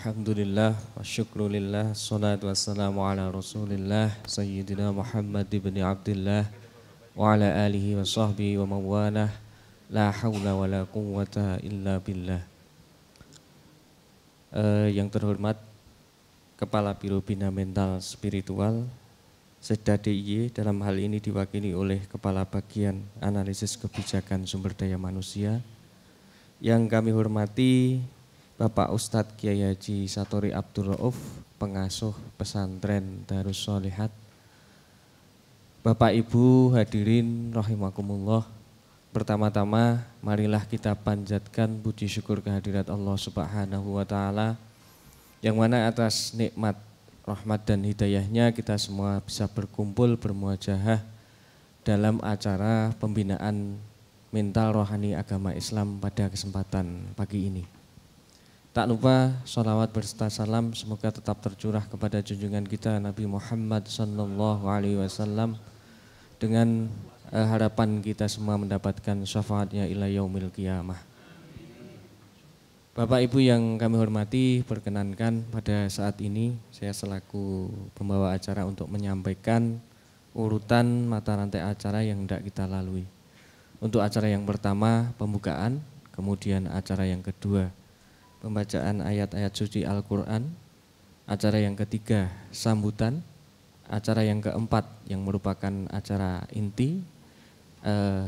Alhamdulillah wa syukrulillah Salatu wassalamu ala rasulillah Sayyidina Muhammad ibn Abdullah Wa ala alihi wa sahbihi wa mawalah La hawla wa la quwwata illa billah. Uh, Yang terhormat Kepala Biro Bina Mental Spiritual Seda DIY dalam hal ini diwakili oleh Kepala Bagian Analisis Kebijakan Sumber Daya Manusia Yang kami hormati Bapak Ustadz Kiai Haji Satori Abdul Rauf, pengasuh pesantren Darus Solihat. Bapak Ibu hadirin rahimakumullah. Pertama-tama marilah kita panjatkan puji syukur kehadirat Allah Subhanahu wa taala yang mana atas nikmat rahmat dan hidayahnya kita semua bisa berkumpul bermuajahah dalam acara pembinaan mental rohani agama Islam pada kesempatan pagi ini. Tak lupa sholawat berserta salam semoga tetap tercurah kepada junjungan kita Nabi Muhammad Sallallahu Alaihi Wasallam dengan uh, harapan kita semua mendapatkan syafaatnya ila yaumil qiyamah. Bapak Ibu yang kami hormati, perkenankan pada saat ini saya selaku pembawa acara untuk menyampaikan urutan mata rantai acara yang hendak kita lalui. Untuk acara yang pertama pembukaan, kemudian acara yang kedua pembacaan ayat-ayat suci Al-Quran. Acara yang ketiga, sambutan. Acara yang keempat, yang merupakan acara inti, eh,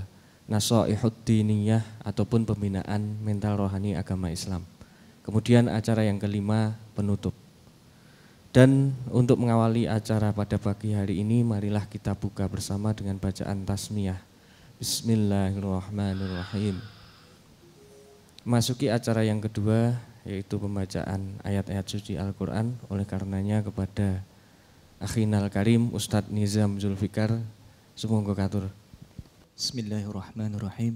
nasoihuddiniyah ataupun pembinaan mental rohani agama Islam. Kemudian acara yang kelima, penutup. Dan untuk mengawali acara pada pagi hari ini, marilah kita buka bersama dengan bacaan tasmiyah. Bismillahirrahmanirrahim Masuki acara yang kedua yaitu pembacaan ayat-ayat suci Al-Quran oleh karenanya kepada Akhinal Karim Ustadz Nizam Zulfikar Semoga katur Bismillahirrahmanirrahim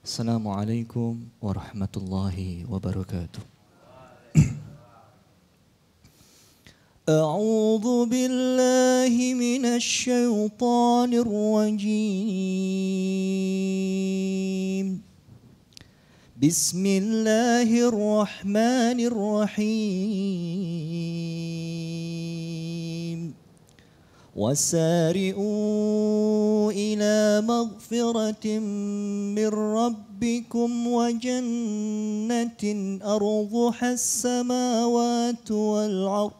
Assalamualaikum warahmatullahi wabarakatuh أعوذ بالله من الشيطان الرجيم بسم الله الرحمن الرحيم وسارئوا إلى مغفرة من ربكم وجنة أرضها السماوات والأرض.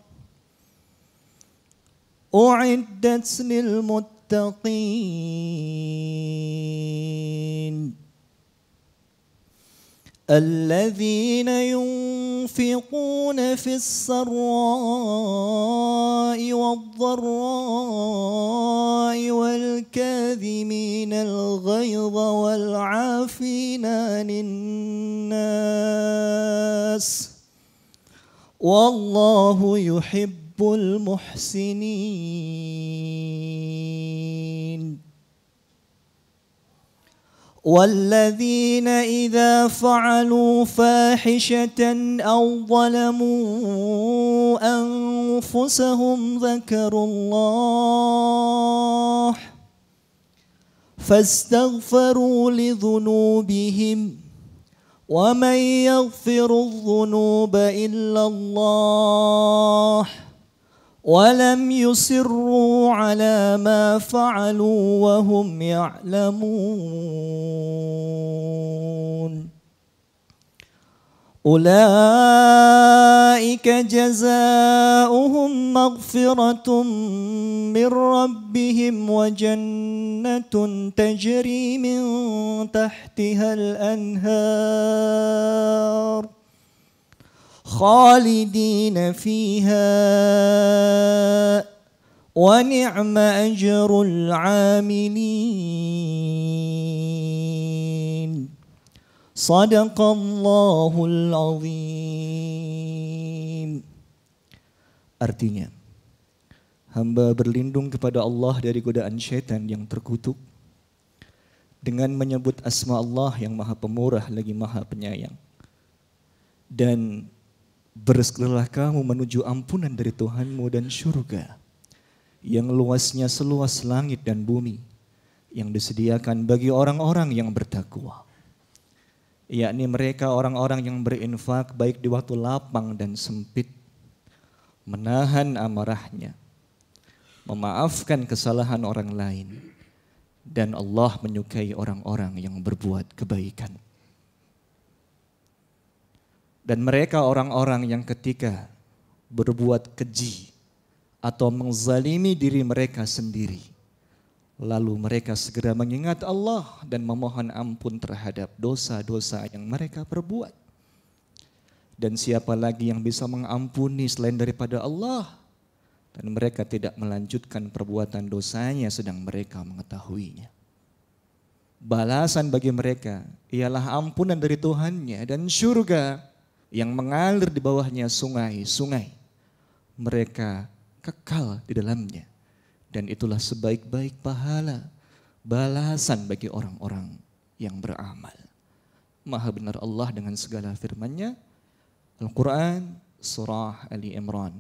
أعدت للمتقين. الذين ينفقون في السراء والضراء والكاذمين الغيظ والعافين عن الناس والله يحب المحسنين. والذين إذا فعلوا فاحشة أو ظلموا أنفسهم ذكروا الله فاستغفروا لذنوبهم ومن يغفر الذنوب إلا الله ولم يصروا على ما فعلوا وهم يعلمون أولئك جزاؤهم مغفرة من ربهم وجنة تجري من تحتها الأنهار خالدين فيها ونعم أجر العاملين صدق الله العظيم Artinya, hamba berlindung kepada Allah dari godaan syaitan yang terkutuk dengan menyebut asma Allah yang maha pemurah lagi maha penyayang. Dan Bersekelilah kamu menuju ampunan dari Tuhanmu dan surga yang luasnya seluas langit dan bumi yang disediakan bagi orang-orang yang bertakwa. yakni mereka orang-orang yang berinfak baik di waktu lapang dan sempit, menahan amarahnya, memaafkan kesalahan orang lain, dan Allah menyukai orang-orang yang berbuat kebaikan. Dan mereka orang-orang yang ketika berbuat keji atau mengzalimi diri mereka sendiri, lalu mereka segera mengingat Allah dan memohon ampun terhadap dosa-dosa yang mereka perbuat. Dan siapa lagi yang bisa mengampuni selain daripada Allah? Dan mereka tidak melanjutkan perbuatan dosanya sedang mereka mengetahuinya. Balasan bagi mereka ialah ampunan dari Tuhannya dan surga yang mengalir di bawahnya sungai-sungai. Mereka kekal di dalamnya. Dan itulah sebaik-baik pahala, balasan bagi orang-orang yang beramal. Maha benar Allah dengan segala firman-Nya. Al-Quran, Surah Ali Imran,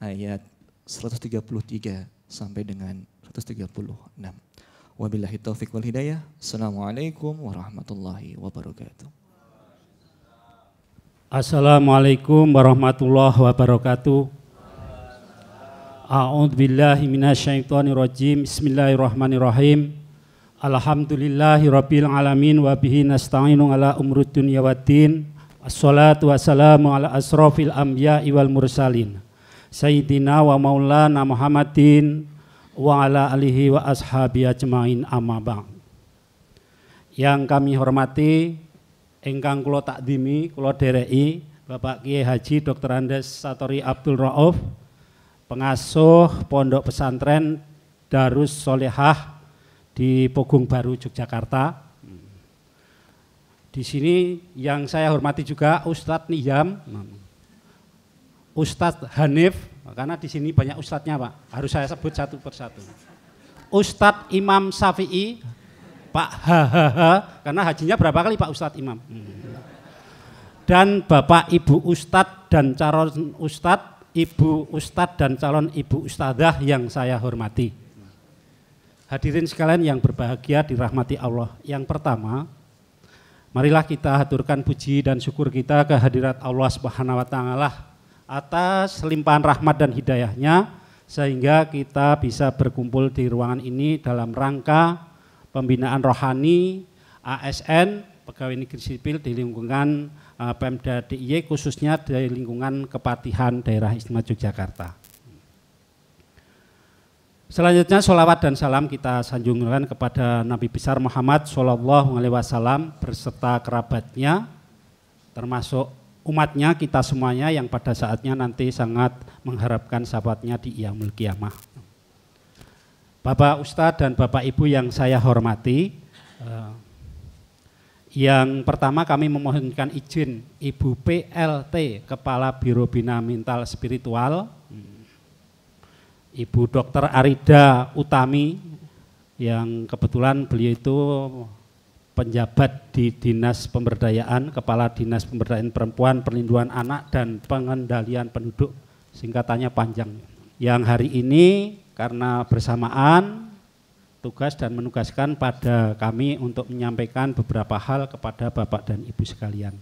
ayat 133 sampai dengan 136. Wabillahi taufiq wal hidayah. Assalamualaikum warahmatullahi wabarakatuh. Assalamualaikum warahmatullahi wabarakatuh. A'udzu billahi minasyaitonir rajim. Bismillahirrahmanirrahim. Alhamdulillahi rabbil alamin wa bihi nasta'inu ala umrud dunya waddin. Assalatu wassalamu ala asrafil anbiya'i wal mursalin. Sayyidina wa maulana Muhammadin wa ala alihi wa ashabi ajmain amma ba'd. Yang kami hormati ingkang kula takdimi, kula dereki Bapak Kiai Haji Dr. Andes Satori Abdul Rauf, pengasuh Pondok Pesantren Darus Solehah di Pogung Baru Yogyakarta. Di sini yang saya hormati juga Ustadz Niyam, Ustadz Hanif, karena di sini banyak ustadznya Pak, harus saya sebut satu persatu. Ustadz Imam Safi'i, Pak hahaha karena hajinya berapa kali Pak Ustadz Imam. Dan Bapak Ibu Ustadz dan calon Ustadz, Ibu Ustadz dan calon Ibu Ustadzah yang saya hormati. Hadirin sekalian yang berbahagia dirahmati Allah. Yang pertama, marilah kita haturkan puji dan syukur kita kehadirat Allah Subhanahu wa taala atas limpahan rahmat dan hidayahnya sehingga kita bisa berkumpul di ruangan ini dalam rangka pembinaan rohani ASN pegawai negeri sipil di lingkungan uh, Pemda DIY khususnya di lingkungan Kepatihan Daerah Istimewa Yogyakarta. Selanjutnya sholawat dan salam kita sanjungkan kepada Nabi besar Muhammad Shallallahu Alaihi Wasallam berserta kerabatnya, termasuk umatnya kita semuanya yang pada saatnya nanti sangat mengharapkan sahabatnya di Iyamul Kiamah. Bapak Ustadz dan Bapak Ibu yang saya hormati, eh, yang pertama kami memohonkan izin Ibu PLT Kepala Biro Bina Mental Spiritual, Ibu Dr. Arida Utami, yang kebetulan beliau itu penjabat di Dinas Pemberdayaan, Kepala Dinas Pemberdayaan Perempuan, Perlindungan Anak, dan Pengendalian Penduduk, singkatannya panjang. Yang hari ini karena bersamaan tugas dan menugaskan pada kami untuk menyampaikan beberapa hal kepada Bapak dan Ibu sekalian.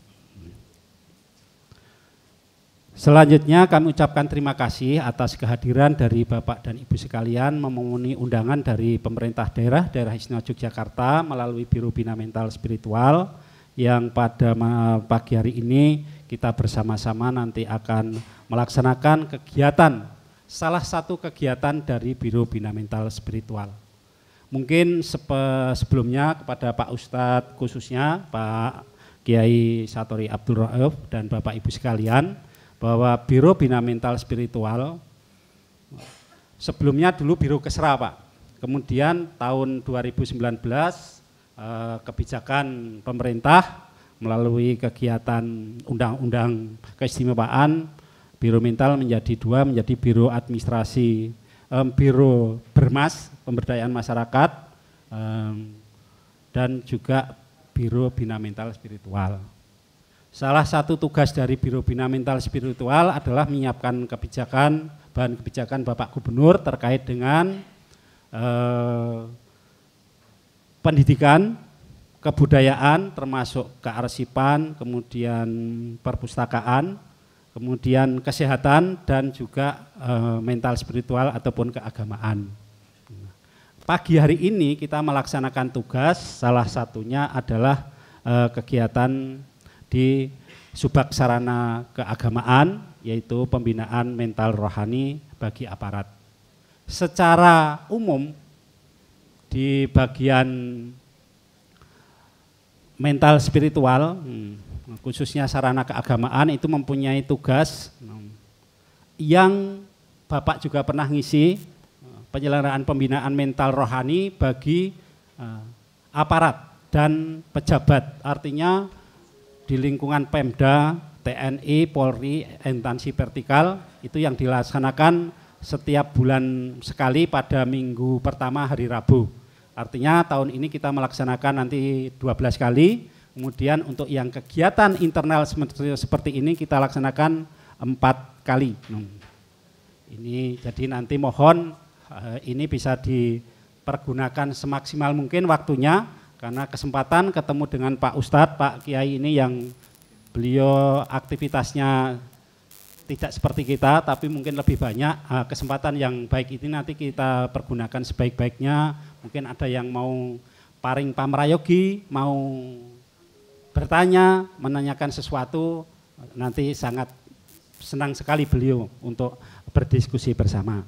Selanjutnya kami ucapkan terima kasih atas kehadiran dari Bapak dan Ibu sekalian memenuhi undangan dari pemerintah daerah daerah Istimewa Yogyakarta melalui Biro Bina Mental Spiritual yang pada pagi hari ini kita bersama-sama nanti akan melaksanakan kegiatan salah satu kegiatan dari Biro Bina Mental Spiritual. Mungkin sebelumnya kepada Pak Ustadz khususnya Pak Kiai Satori Abdul Rauf dan Bapak Ibu sekalian bahwa Biro Bina Mental Spiritual sebelumnya dulu Biro Kesra Pak. Kemudian tahun 2019 eh, kebijakan pemerintah melalui kegiatan undang-undang keistimewaan Biro Mental menjadi dua, menjadi Biro Administrasi, um, Biro Bermas, Pemberdayaan Masyarakat, um, dan juga Biro Bina Mental Spiritual. Salah satu tugas dari Biro Bina Mental Spiritual adalah menyiapkan kebijakan, bahan kebijakan Bapak Gubernur terkait dengan uh, pendidikan, kebudayaan termasuk kearsipan, kemudian perpustakaan, kemudian kesehatan dan juga uh, mental spiritual ataupun keagamaan. Pagi hari ini kita melaksanakan tugas, salah satunya adalah uh, kegiatan di subak sarana keagamaan, yaitu pembinaan mental rohani bagi aparat. Secara umum di bagian mental spiritual, hmm, khususnya sarana keagamaan itu mempunyai tugas yang Bapak juga pernah ngisi penyelenggaraan pembinaan mental rohani bagi uh, aparat dan pejabat. Artinya di lingkungan Pemda, TNI, Polri, instansi vertikal itu yang dilaksanakan setiap bulan sekali pada minggu pertama hari Rabu. Artinya tahun ini kita melaksanakan nanti 12 kali Kemudian untuk yang kegiatan internal seperti ini kita laksanakan empat kali. Hmm. Ini jadi nanti mohon eh, ini bisa dipergunakan semaksimal mungkin waktunya karena kesempatan ketemu dengan Pak Ustadz, Pak Kiai ini yang beliau aktivitasnya tidak seperti kita tapi mungkin lebih banyak eh, kesempatan yang baik ini nanti kita pergunakan sebaik-baiknya mungkin ada yang mau paring pamrayogi mau bertanya, menanyakan sesuatu, nanti sangat senang sekali beliau untuk berdiskusi bersama.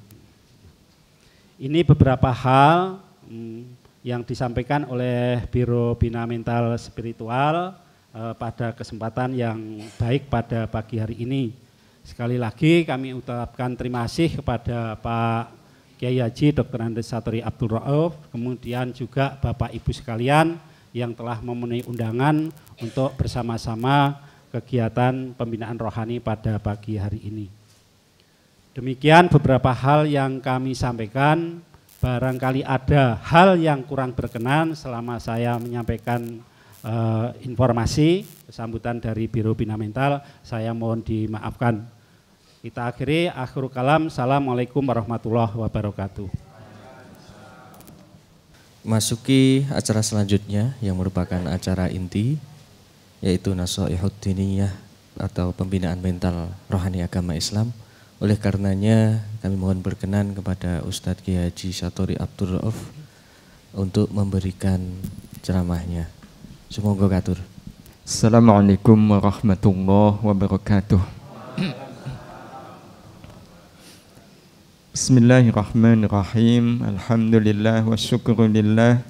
Ini beberapa hal hmm, yang disampaikan oleh Biro Bina Mental Spiritual eh, pada kesempatan yang baik pada pagi hari ini. Sekali lagi kami ucapkan terima kasih kepada Pak Kiai Haji Dr. Andes Satori Abdul Rauf, kemudian juga Bapak Ibu sekalian, yang telah memenuhi undangan untuk bersama-sama kegiatan pembinaan rohani pada pagi hari ini. Demikian beberapa hal yang kami sampaikan. Barangkali ada hal yang kurang berkenan selama saya menyampaikan uh, informasi sambutan dari Biro Bina Mental. Saya mohon dimaafkan. Kita akhiri akhir kalam. Assalamualaikum warahmatullahi wabarakatuh. Masuki acara selanjutnya yang merupakan acara inti yaitu Nasoihud Diniyah atau pembinaan mental rohani agama Islam. Oleh karenanya kami mohon berkenan kepada Ustadz Kiai Haji Satori Abdul Rauf untuk memberikan ceramahnya. Semoga katur. Assalamualaikum warahmatullahi wabarakatuh. Bismillahirrahmanirrahim. Alhamdulillah wa syukurulillah.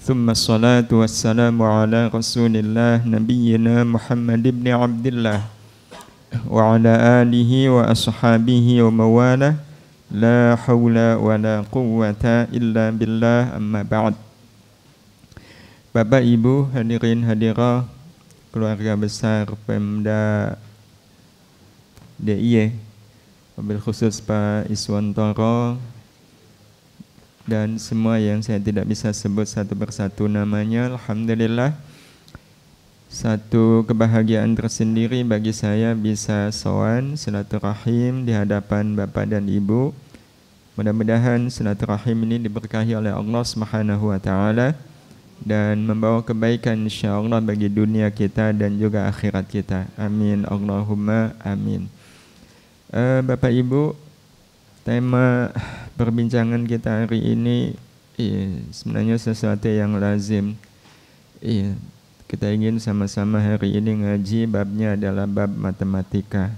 Thumma salatu wassalamu ala rasulillah Nabiyyina Muhammad ibn Abdullah Wa ala alihi wa ashabihi wa mawala La hawla wa la quwwata illa billah amma ba'd Bapak Ibu hadirin hadirah Keluarga besar Pemda DIY Wabil khusus Pak Iswantoro dan semua yang saya tidak bisa sebut satu persatu namanya Alhamdulillah. Satu kebahagiaan tersendiri bagi saya bisa sowan silaturahim di hadapan Bapak dan Ibu. Mudah-mudahan silaturahim ini diberkahi oleh Allah Subhanahu wa taala dan membawa kebaikan insyaallah bagi dunia kita dan juga akhirat kita. Amin. Allahumma amin Uh, Bapak Ibu, tema perbincangan kita hari ini iya, sebenarnya sesuatu yang lazim. Iya, kita ingin sama-sama hari ini ngaji babnya adalah bab matematika.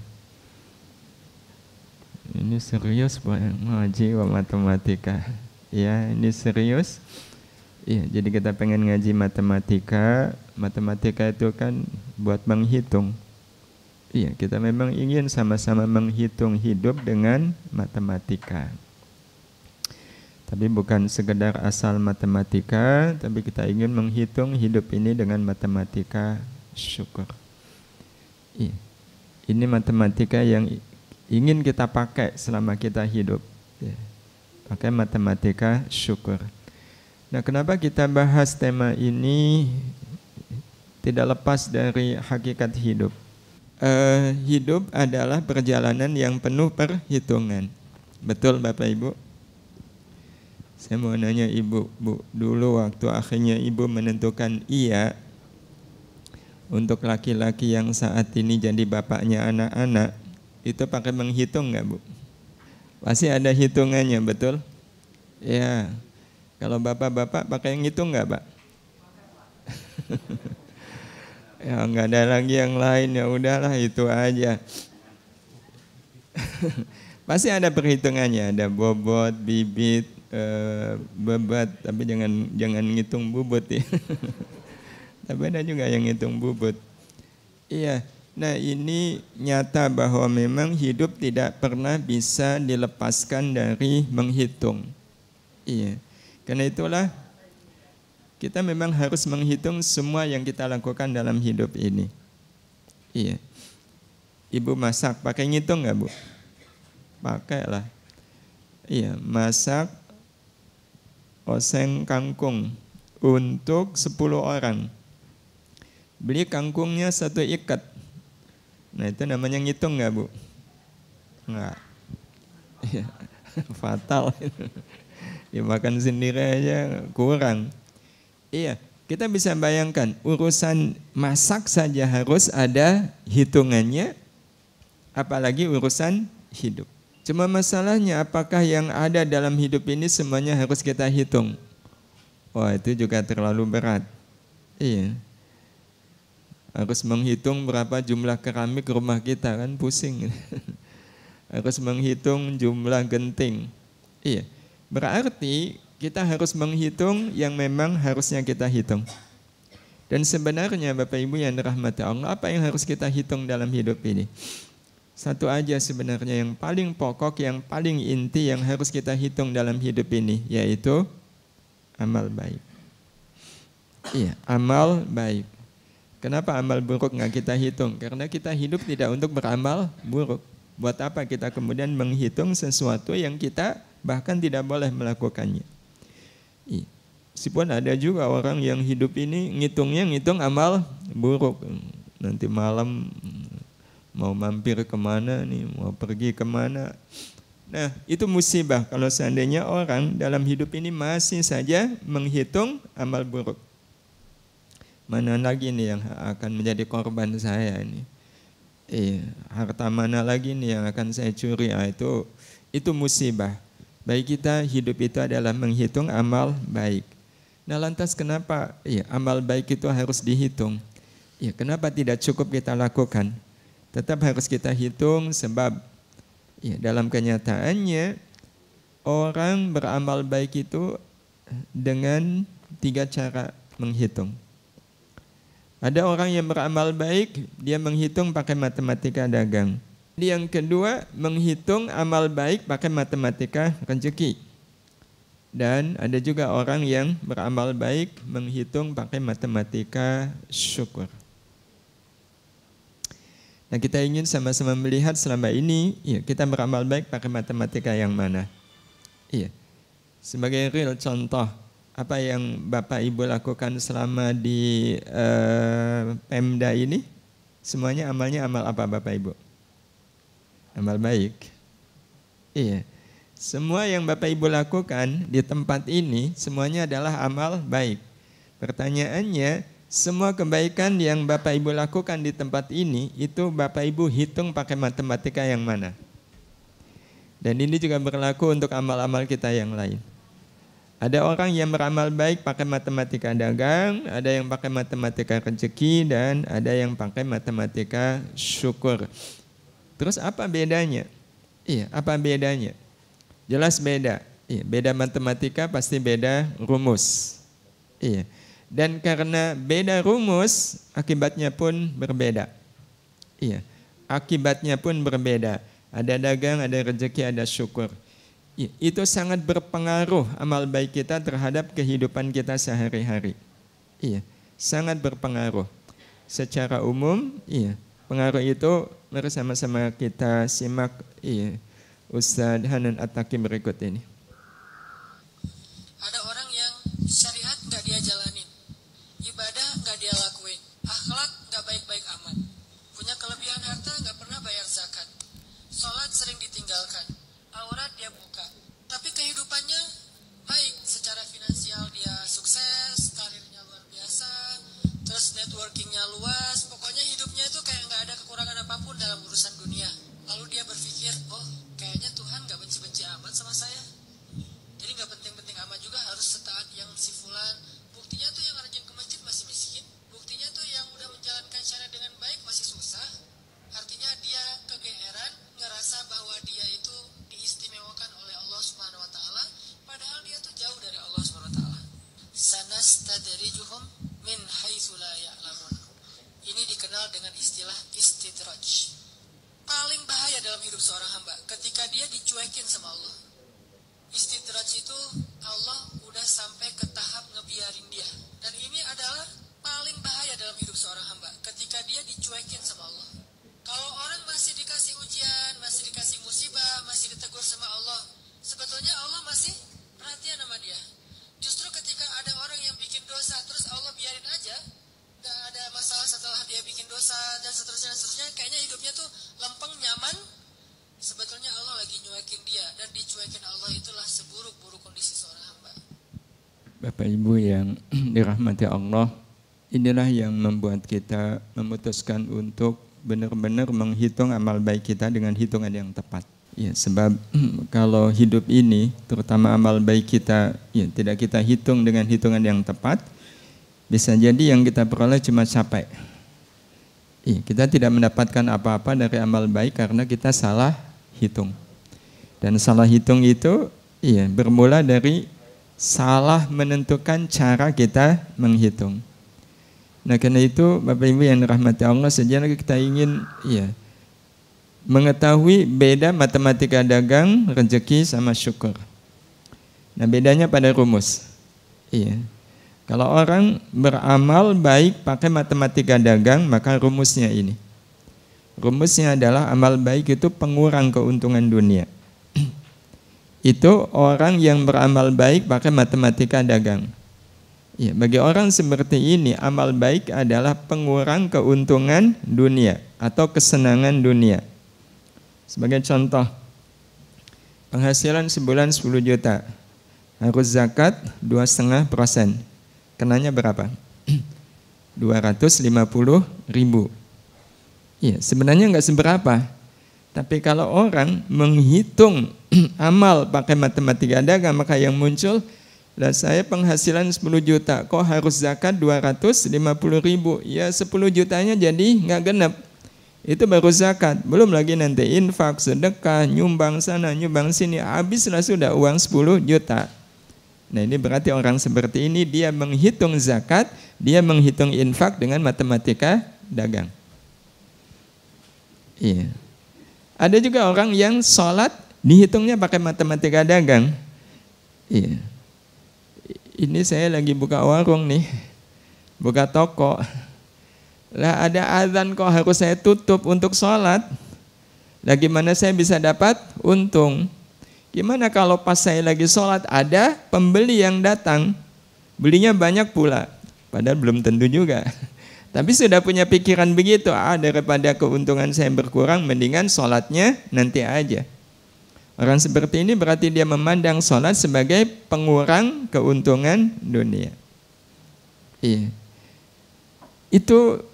Ini serius buat ngaji wa matematika. Ya, ini serius. Iya, jadi kita pengen ngaji matematika. Matematika itu kan buat menghitung. Iya, kita memang ingin sama-sama menghitung hidup dengan matematika. Tapi bukan sekedar asal matematika, tapi kita ingin menghitung hidup ini dengan matematika syukur. Iya. Ini matematika yang ingin kita pakai selama kita hidup. Iya. Pakai matematika syukur. Nah, kenapa kita bahas tema ini tidak lepas dari hakikat hidup? Uh, hidup adalah perjalanan yang penuh perhitungan. Betul Bapak Ibu? Saya mau nanya ibu, bu, dulu waktu akhirnya ibu menentukan iya untuk laki-laki yang saat ini jadi bapaknya anak-anak, itu pakai menghitung nggak bu? Pasti ada hitungannya, betul? Ya, kalau bapak-bapak pakai yang hitung nggak pak? ya nggak ada lagi yang lain ya udahlah itu aja. Pasti ada perhitungannya, ada bobot, bibit, uh, bebat, tapi jangan jangan ngitung bubut ya. tapi ada juga yang ngitung bubut. Iya, nah ini nyata bahwa memang hidup tidak pernah bisa dilepaskan dari menghitung. Iya, karena itulah kita memang harus menghitung semua yang kita lakukan dalam hidup ini. Iya. Ibu masak pakai ngitung nggak bu? Pakailah. Iya, masak oseng kangkung untuk 10 orang. Beli kangkungnya satu ikat. Nah itu namanya ngitung nggak bu? Nggak. Ya, fatal. Dimakan sendiri aja kurang. Iya, kita bisa bayangkan urusan masak saja harus ada hitungannya, apalagi urusan hidup. Cuma masalahnya apakah yang ada dalam hidup ini semuanya harus kita hitung? Wah itu juga terlalu berat. Iya. Harus menghitung berapa jumlah keramik rumah kita kan pusing. harus menghitung jumlah genting. Iya. Berarti kita harus menghitung yang memang harusnya kita hitung. Dan sebenarnya Bapak Ibu yang dirahmati Allah, apa yang harus kita hitung dalam hidup ini? Satu aja sebenarnya yang paling pokok, yang paling inti yang harus kita hitung dalam hidup ini, yaitu amal baik. Iya, amal baik. Kenapa amal buruk nggak kita hitung? Karena kita hidup tidak untuk beramal buruk. Buat apa kita kemudian menghitung sesuatu yang kita bahkan tidak boleh melakukannya? Meskipun ada juga orang yang hidup ini ngitungnya ngitung amal buruk. Nanti malam mau mampir ke mana nih, mau pergi ke mana. Nah itu musibah kalau seandainya orang dalam hidup ini masih saja menghitung amal buruk. Mana lagi nih yang akan menjadi korban saya ini? Eh, harta mana lagi nih yang akan saya curi? Ah, itu itu musibah. Baik kita hidup itu adalah menghitung amal baik. Nah lantas kenapa ya, amal baik itu harus dihitung? Ya, kenapa tidak cukup kita lakukan? tetap harus kita hitung sebab ya, dalam kenyataannya orang beramal baik itu dengan tiga cara menghitung. Ada orang yang beramal baik, dia menghitung pakai matematika dagang. Yang kedua, menghitung amal baik pakai matematika rezeki. Dan ada juga orang yang beramal baik menghitung pakai matematika syukur. Nah kita ingin sama-sama melihat selama ini ya, kita beramal baik pakai matematika yang mana. Iya. Sebagai real contoh, apa yang Bapak Ibu lakukan selama di uh, Pemda ini, semuanya amalnya amal apa Bapak Ibu? Amal baik. Iya. Semua yang Bapak Ibu lakukan di tempat ini semuanya adalah amal baik. Pertanyaannya, semua kebaikan yang Bapak Ibu lakukan di tempat ini itu Bapak Ibu hitung pakai matematika yang mana. Dan ini juga berlaku untuk amal-amal kita yang lain. Ada orang yang beramal baik pakai matematika dagang, ada yang pakai matematika rezeki, dan ada yang pakai matematika syukur. Terus apa bedanya? Iya, apa bedanya? Jelas beda. Iya, beda matematika pasti beda rumus. Iya. Dan karena beda rumus, akibatnya pun berbeda. Iya, akibatnya pun berbeda. Ada dagang, ada rezeki, ada syukur. Iya, itu sangat berpengaruh amal baik kita terhadap kehidupan kita sehari-hari. Iya, sangat berpengaruh. Secara umum, iya, pengaruh itu mari sama-sama kita simak iya, Ustadz Hanan Ataki berikut ini. Ada orang yang syariat nggak dia jalanin ibadah nggak dia lakuin, dirahmati Allah, inilah yang membuat kita memutuskan untuk benar-benar menghitung amal baik kita dengan hitungan yang tepat. Ya, sebab kalau hidup ini, terutama amal baik kita, ya, tidak kita hitung dengan hitungan yang tepat, bisa jadi yang kita peroleh cuma capek. Ya, kita tidak mendapatkan apa-apa dari amal baik karena kita salah hitung. Dan salah hitung itu iya bermula dari salah menentukan cara kita menghitung. Nah karena itu Bapak Ibu yang dirahmati Allah sejak kita ingin iya mengetahui beda matematika dagang, rezeki sama syukur. Nah bedanya pada rumus. Iya. Kalau orang beramal baik pakai matematika dagang maka rumusnya ini. Rumusnya adalah amal baik itu pengurang keuntungan dunia. Itu orang yang beramal baik pakai matematika dagang. Ya, bagi orang seperti ini amal baik adalah pengurang keuntungan dunia atau kesenangan dunia. Sebagai contoh, penghasilan sebulan 10 juta, harus zakat 2,5 persen. Kenanya berapa? 250 ribu. Iya, sebenarnya nggak seberapa. Tapi kalau orang menghitung amal pakai matematika dagang, maka yang muncul lah saya penghasilan 10 juta, kok harus zakat 250 ribu? Ya 10 jutanya jadi nggak genap. Itu baru zakat, belum lagi nanti infak, sedekah, nyumbang sana, nyumbang sini, habislah sudah uang 10 juta. Nah ini berarti orang seperti ini dia menghitung zakat, dia menghitung infak dengan matematika dagang. Iya. Ada juga orang yang sholat dihitungnya pakai matematika dagang. Iya ini saya lagi buka warung nih, buka toko. Lah ada azan kok harus saya tutup untuk sholat. Lah gimana saya bisa dapat untung? Gimana kalau pas saya lagi sholat ada pembeli yang datang, belinya banyak pula, padahal belum tentu juga. Tapi sudah punya pikiran begitu, ah daripada keuntungan saya berkurang, mendingan sholatnya nanti aja. Orang seperti ini berarti dia memandang sholat sebagai pengurang keuntungan dunia. Iya. Itu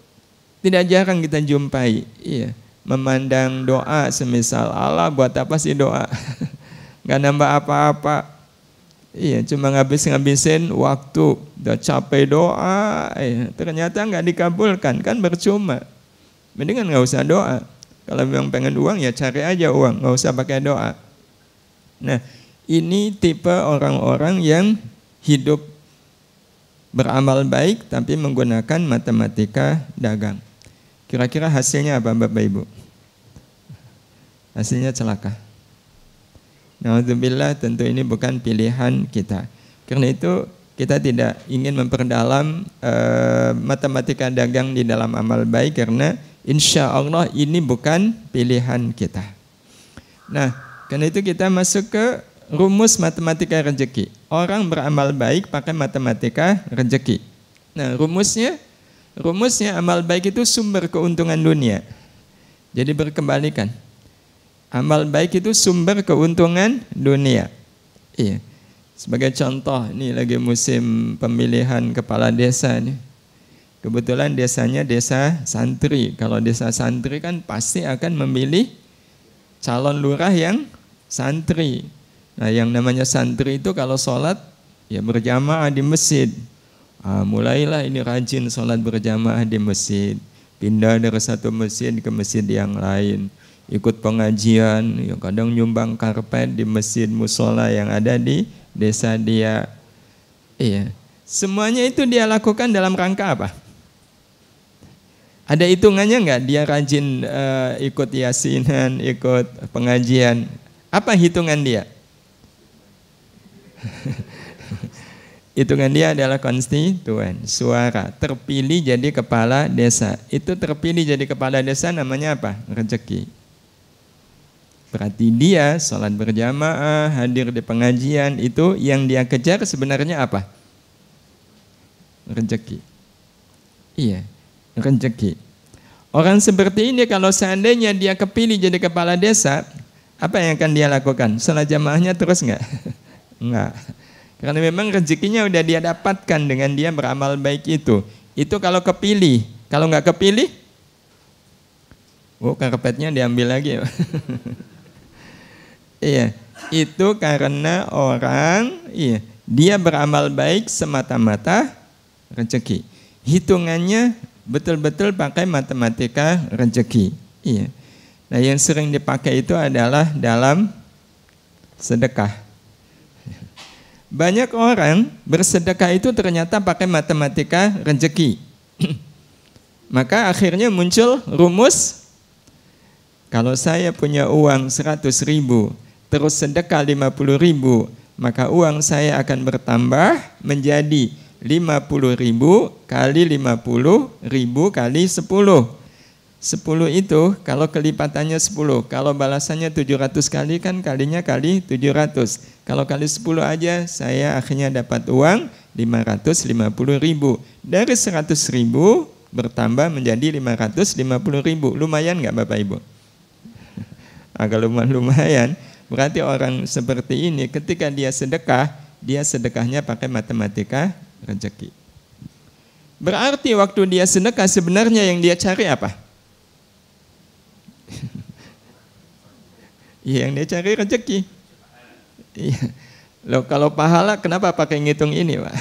tidak jarang kita jumpai. Iya. Memandang doa semisal Allah buat apa sih doa? Gak nambah apa-apa. Iya, cuma ngabis-ngabisin waktu. Udah capek doa, iya. ternyata nggak dikabulkan, kan percuma. Mendingan nggak usah doa. Kalau memang pengen uang ya cari aja uang, nggak usah pakai doa. Nah, ini tipe orang-orang yang hidup beramal baik tapi menggunakan matematika dagang. Kira-kira hasilnya apa Bapak Ibu? Hasilnya celaka. Alhamdulillah tentu ini bukan pilihan kita. Karena itu kita tidak ingin memperdalam uh, matematika dagang di dalam amal baik karena insya Allah ini bukan pilihan kita. Nah, karena itu kita masuk ke rumus matematika rezeki. Orang beramal baik pakai matematika rezeki. Nah, rumusnya rumusnya amal baik itu sumber keuntungan dunia. Jadi berkembalikan. Amal baik itu sumber keuntungan dunia. Iya. Sebagai contoh, ini lagi musim pemilihan kepala desa nih. Kebetulan desanya desa santri. Kalau desa santri kan pasti akan memilih calon lurah yang santri. Nah yang namanya santri itu kalau sholat ya berjamaah di masjid. Ah, mulailah ini rajin sholat berjamaah di masjid. Pindah dari satu masjid ke masjid yang lain. Ikut pengajian, ya kadang nyumbang karpet di masjid musola yang ada di desa dia. Iya. Semuanya itu dia lakukan dalam rangka apa? Ada hitungannya nggak dia rajin uh, ikut yasinan, ikut pengajian? Apa hitungan dia? hitungan dia adalah konstituen, suara, terpilih jadi kepala desa. Itu terpilih jadi kepala desa namanya apa? Rezeki. Berarti dia sholat berjamaah, hadir di pengajian, itu yang dia kejar sebenarnya apa? Rezeki. Iya, rezeki. Orang seperti ini kalau seandainya dia kepilih jadi kepala desa, apa yang akan dia lakukan? Salat jamaahnya terus enggak? enggak. Karena memang rezekinya udah dia dapatkan dengan dia beramal baik itu. Itu kalau kepilih. Kalau enggak kepilih, oh karpetnya diambil lagi. iya, itu karena orang iya, dia beramal baik semata-mata rezeki. Hitungannya betul-betul pakai matematika rezeki. Iya. Nah, yang sering dipakai itu adalah dalam sedekah. Banyak orang bersedekah itu ternyata pakai matematika rezeki. Maka akhirnya muncul rumus kalau saya punya uang 100 ribu, terus sedekah 50 ribu, maka uang saya akan bertambah menjadi 50 ribu kali 50 ribu kali 10. 10 itu kalau kelipatannya 10, kalau balasannya 700 kali kan kalinya kali 700. Kalau kali 10 aja saya akhirnya dapat uang 550 ribu. Dari 100 ribu bertambah menjadi 550 ribu. Lumayan nggak Bapak Ibu? Agak lumayan. Berarti orang seperti ini ketika dia sedekah, dia sedekahnya pakai matematika rezeki. Berarti waktu dia sedekah sebenarnya yang dia cari apa? Iya, yang dia cari rezeki. Iya. Loh, kalau pahala kenapa pakai ngitung ini, Pak?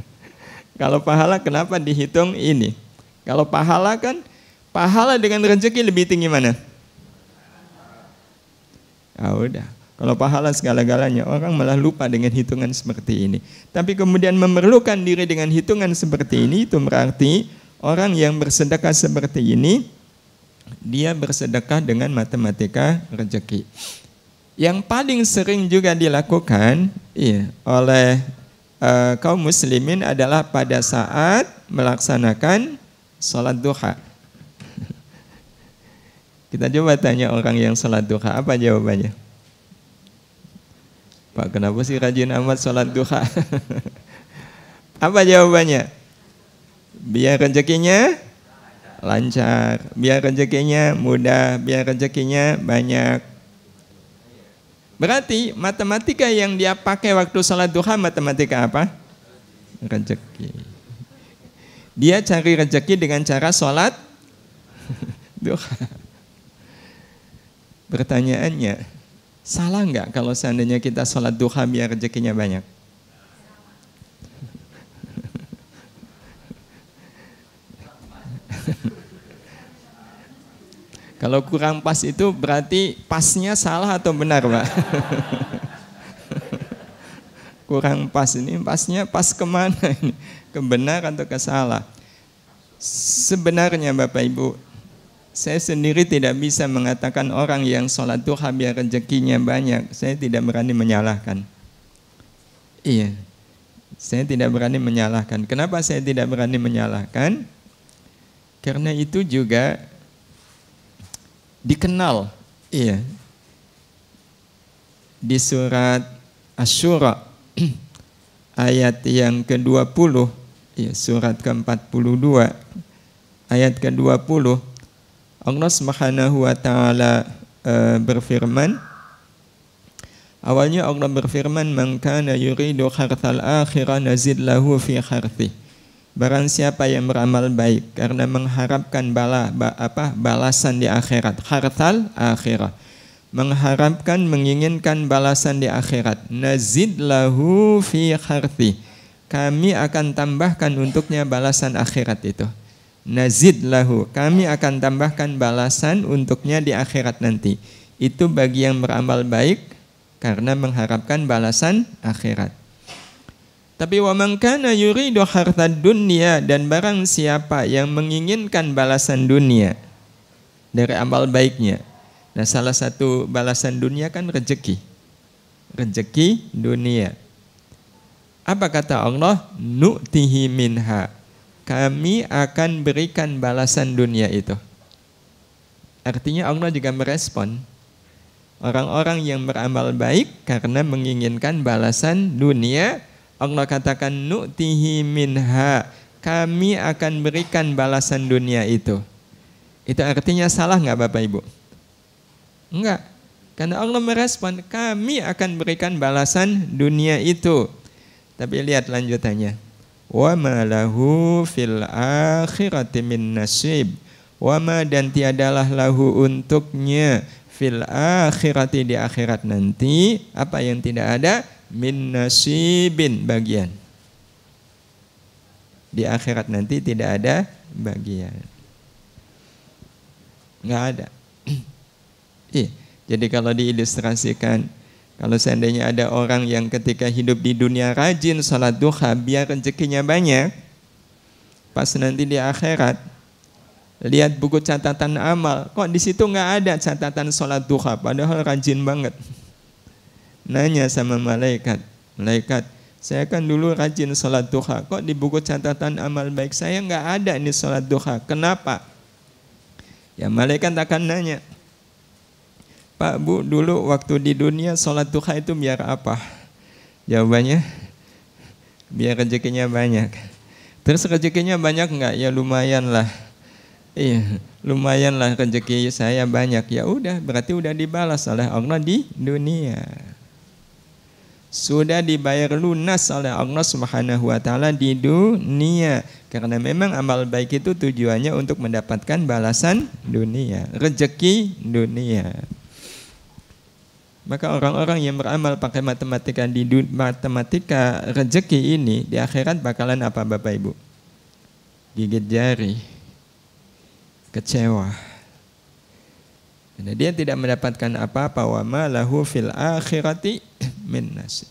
kalau pahala kenapa dihitung ini? Kalau pahala kan pahala dengan rezeki lebih tinggi mana? Ah, udah. Kalau pahala segala-galanya, orang malah lupa dengan hitungan seperti ini. Tapi kemudian memerlukan diri dengan hitungan seperti ini, itu berarti orang yang bersedekah seperti ini, dia bersedekah dengan matematika rezeki. Yang paling sering juga dilakukan iya, oleh uh, kaum muslimin adalah pada saat melaksanakan sholat duha. Kita coba tanya orang yang sholat duha, apa jawabannya? Pak kenapa sih rajin amat sholat duha? Apa jawabannya? Biar rezekinya lancar, biar rezekinya mudah, biar rezekinya banyak. Berarti matematika yang dia pakai waktu sholat duha matematika apa? Rezeki. Dia cari rezeki dengan cara sholat duha. Pertanyaannya, Salah nggak kalau seandainya kita sholat duha biar rezekinya banyak? kalau kurang pas itu berarti pasnya salah atau benar Pak? kurang pas ini pasnya pas ke mana ini? Kebenar atau ke salah? Sebenarnya Bapak Ibu saya sendiri tidak bisa mengatakan orang yang sholat duha biar rezekinya banyak. Saya tidak berani menyalahkan. Iya, saya tidak berani menyalahkan. Kenapa saya tidak berani menyalahkan? Karena itu juga dikenal. Iya, di surat Asyura ayat yang ke-20, iya, surat ke-42 ayat ke-20 Allah Subhanahu wa taala uh, berfirman Awalnya Allah berfirman man kana yuridu akhirah nazid lahu fi kharthi. Barang siapa yang beramal baik karena mengharapkan bala, ba, apa, balasan di akhirat. Kharthal akhirah. Mengharapkan, menginginkan balasan di akhirat. Nazid lahu fi kharthi. Kami akan tambahkan untuknya balasan akhirat itu nazid lahu. Kami akan tambahkan balasan untuknya di akhirat nanti. Itu bagi yang beramal baik karena mengharapkan balasan akhirat. Tapi wa man kana yuridu hartad dunya dan barang siapa yang menginginkan balasan dunia dari amal baiknya. Nah, salah satu balasan dunia kan rezeki. Rezeki dunia. Apa kata Allah? Nu'tihi minha. Kami akan berikan balasan dunia itu. Artinya Allah juga merespon orang-orang yang beramal baik karena menginginkan balasan dunia. Allah katakan nu'tihi minha. Kami akan berikan balasan dunia itu. Itu artinya salah nggak Bapak Ibu? Enggak. Karena Allah merespon, kami akan berikan balasan dunia itu. Tapi lihat lanjutannya. Wa ma lahu fil akhirati min nasib. Wa ma dan tiadalah lahu untuknya fil akhirati di akhirat nanti apa yang tidak ada min nasibin bagian. Di akhirat nanti tidak ada bagian. Enggak ada. Iya. Jadi kalau diilustrasikan kalau seandainya ada orang yang ketika hidup di dunia rajin salat duha biar rezekinya banyak, pas nanti di akhirat lihat buku catatan amal, kok di situ nggak ada catatan salat duha, padahal rajin banget. Nanya sama malaikat, malaikat, saya kan dulu rajin salat duha, kok di buku catatan amal baik saya nggak ada ini salat duha, kenapa? Ya malaikat akan nanya, Pak Bu dulu waktu di dunia sholat duha itu biar apa? Jawabannya biar rezekinya banyak. Terus rezekinya banyak enggak? Ya lumayan lah. Iya, lumayan lah rezeki saya banyak. Ya udah, berarti udah dibalas oleh Allah di dunia. Sudah dibayar lunas oleh Allah Subhanahu wa taala di dunia. Karena memang amal baik itu tujuannya untuk mendapatkan balasan dunia, rezeki dunia. Maka orang-orang yang beramal pakai matematika di matematika rezeki ini di akhirat bakalan apa Bapak Ibu? Gigit jari. Kecewa. Karena dia tidak mendapatkan apa-apa wa ma lahu fil akhirati min nasib.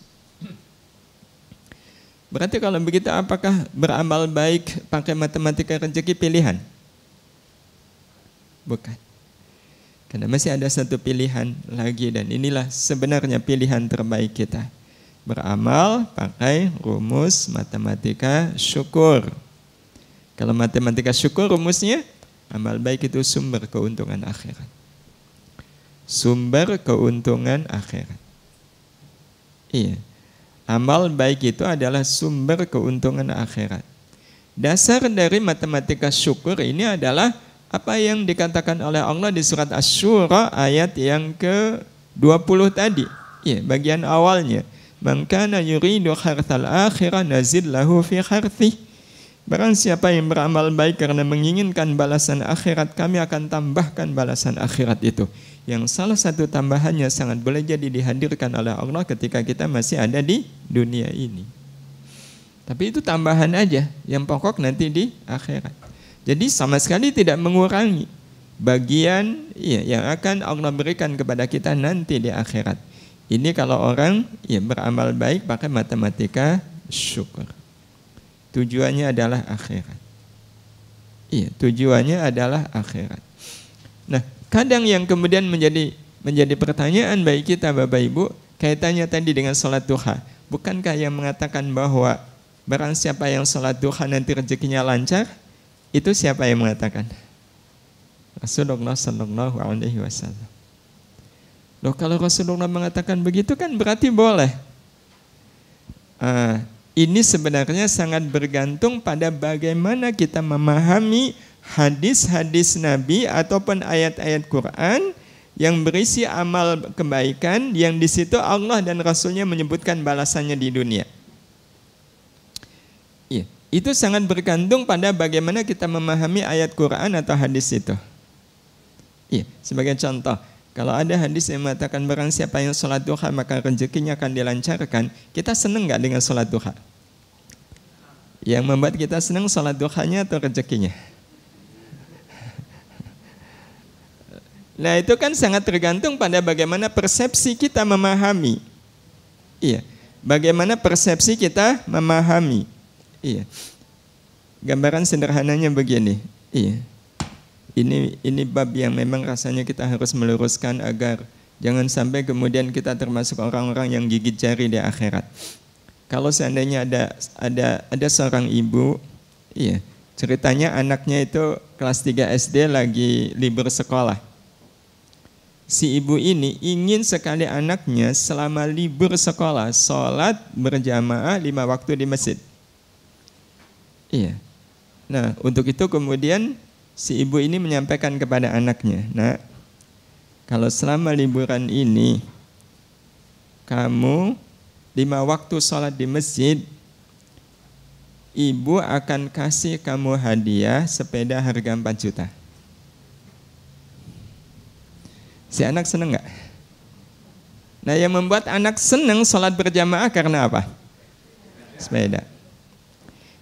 Berarti kalau begitu apakah beramal baik pakai matematika rezeki pilihan? Bukan. Karena masih ada satu pilihan lagi dan inilah sebenarnya pilihan terbaik kita. Beramal pakai rumus matematika syukur. Kalau matematika syukur rumusnya amal baik itu sumber keuntungan akhirat. Sumber keuntungan akhirat. Iya. Amal baik itu adalah sumber keuntungan akhirat. Dasar dari matematika syukur ini adalah apa yang dikatakan oleh Allah di surat Asy-Syura ayat yang ke-20 tadi. Ya, bagian awalnya. Man kana yuridu akhirah nazid lahu fi harthi. Barang siapa yang beramal baik karena menginginkan balasan akhirat, kami akan tambahkan balasan akhirat itu. Yang salah satu tambahannya sangat boleh jadi dihadirkan oleh Allah ketika kita masih ada di dunia ini. Tapi itu tambahan aja, yang pokok nanti di akhirat. Jadi sama sekali tidak mengurangi bagian ya, yang akan Allah berikan kepada kita nanti di akhirat. Ini kalau orang ya beramal baik pakai matematika syukur. Tujuannya adalah akhirat. Iya, tujuannya adalah akhirat. Nah, kadang yang kemudian menjadi menjadi pertanyaan bagi kita Bapak Ibu, kaitannya tadi dengan sholat duha. Bukankah yang mengatakan bahwa barang siapa yang sholat duha nanti rezekinya lancar? Itu siapa yang mengatakan? Rasulullah Sallallahu Alaihi Wasallam. Loh kalau Rasulullah mengatakan begitu kan berarti boleh. Uh, ini sebenarnya sangat bergantung pada bagaimana kita memahami hadis-hadis Nabi ataupun ayat-ayat Quran yang berisi amal kebaikan yang di situ Allah dan Rasulnya menyebutkan balasannya di dunia. Itu sangat bergantung pada bagaimana kita memahami ayat Quran atau hadis itu. Iya, sebagai contoh, kalau ada hadis yang mengatakan barang siapa yang sholat duha maka rezekinya akan dilancarkan, kita senang nggak dengan sholat duha? Yang membuat kita senang sholat duhanya atau rezekinya? Nah itu kan sangat tergantung pada bagaimana persepsi kita memahami. Iya. bagaimana persepsi kita memahami. Iya. Gambaran sederhananya begini. Iya. Ini ini bab yang memang rasanya kita harus meluruskan agar jangan sampai kemudian kita termasuk orang-orang yang gigit jari di akhirat. Kalau seandainya ada ada ada seorang ibu, iya, ceritanya anaknya itu kelas 3 SD lagi libur sekolah si ibu ini ingin sekali anaknya selama libur sekolah sholat berjamaah lima waktu di masjid. Iya. Nah untuk itu kemudian si ibu ini menyampaikan kepada anaknya, nah kalau selama liburan ini kamu lima waktu sholat di masjid, ibu akan kasih kamu hadiah sepeda harga 4 juta. Si anak seneng nggak? Nah yang membuat anak seneng sholat berjamaah karena apa? Sepeda.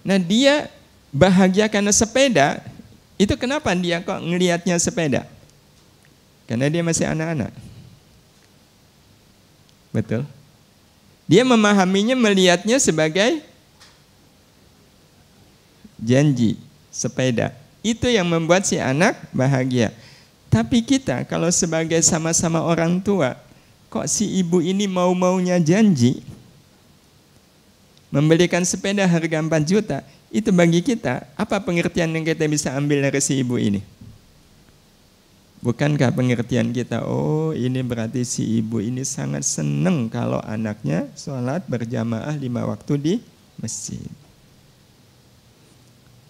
Nah dia bahagia karena sepeda, itu kenapa dia kok ngelihatnya sepeda? Karena dia masih anak-anak. Betul? Dia memahaminya melihatnya sebagai janji sepeda. Itu yang membuat si anak bahagia. Tapi kita kalau sebagai sama-sama orang tua, kok si ibu ini mau-maunya janji membelikan sepeda harga 4 juta, itu bagi kita apa pengertian yang kita bisa ambil dari si ibu ini? Bukankah pengertian kita, oh ini berarti si ibu ini sangat senang kalau anaknya sholat berjamaah lima waktu di masjid.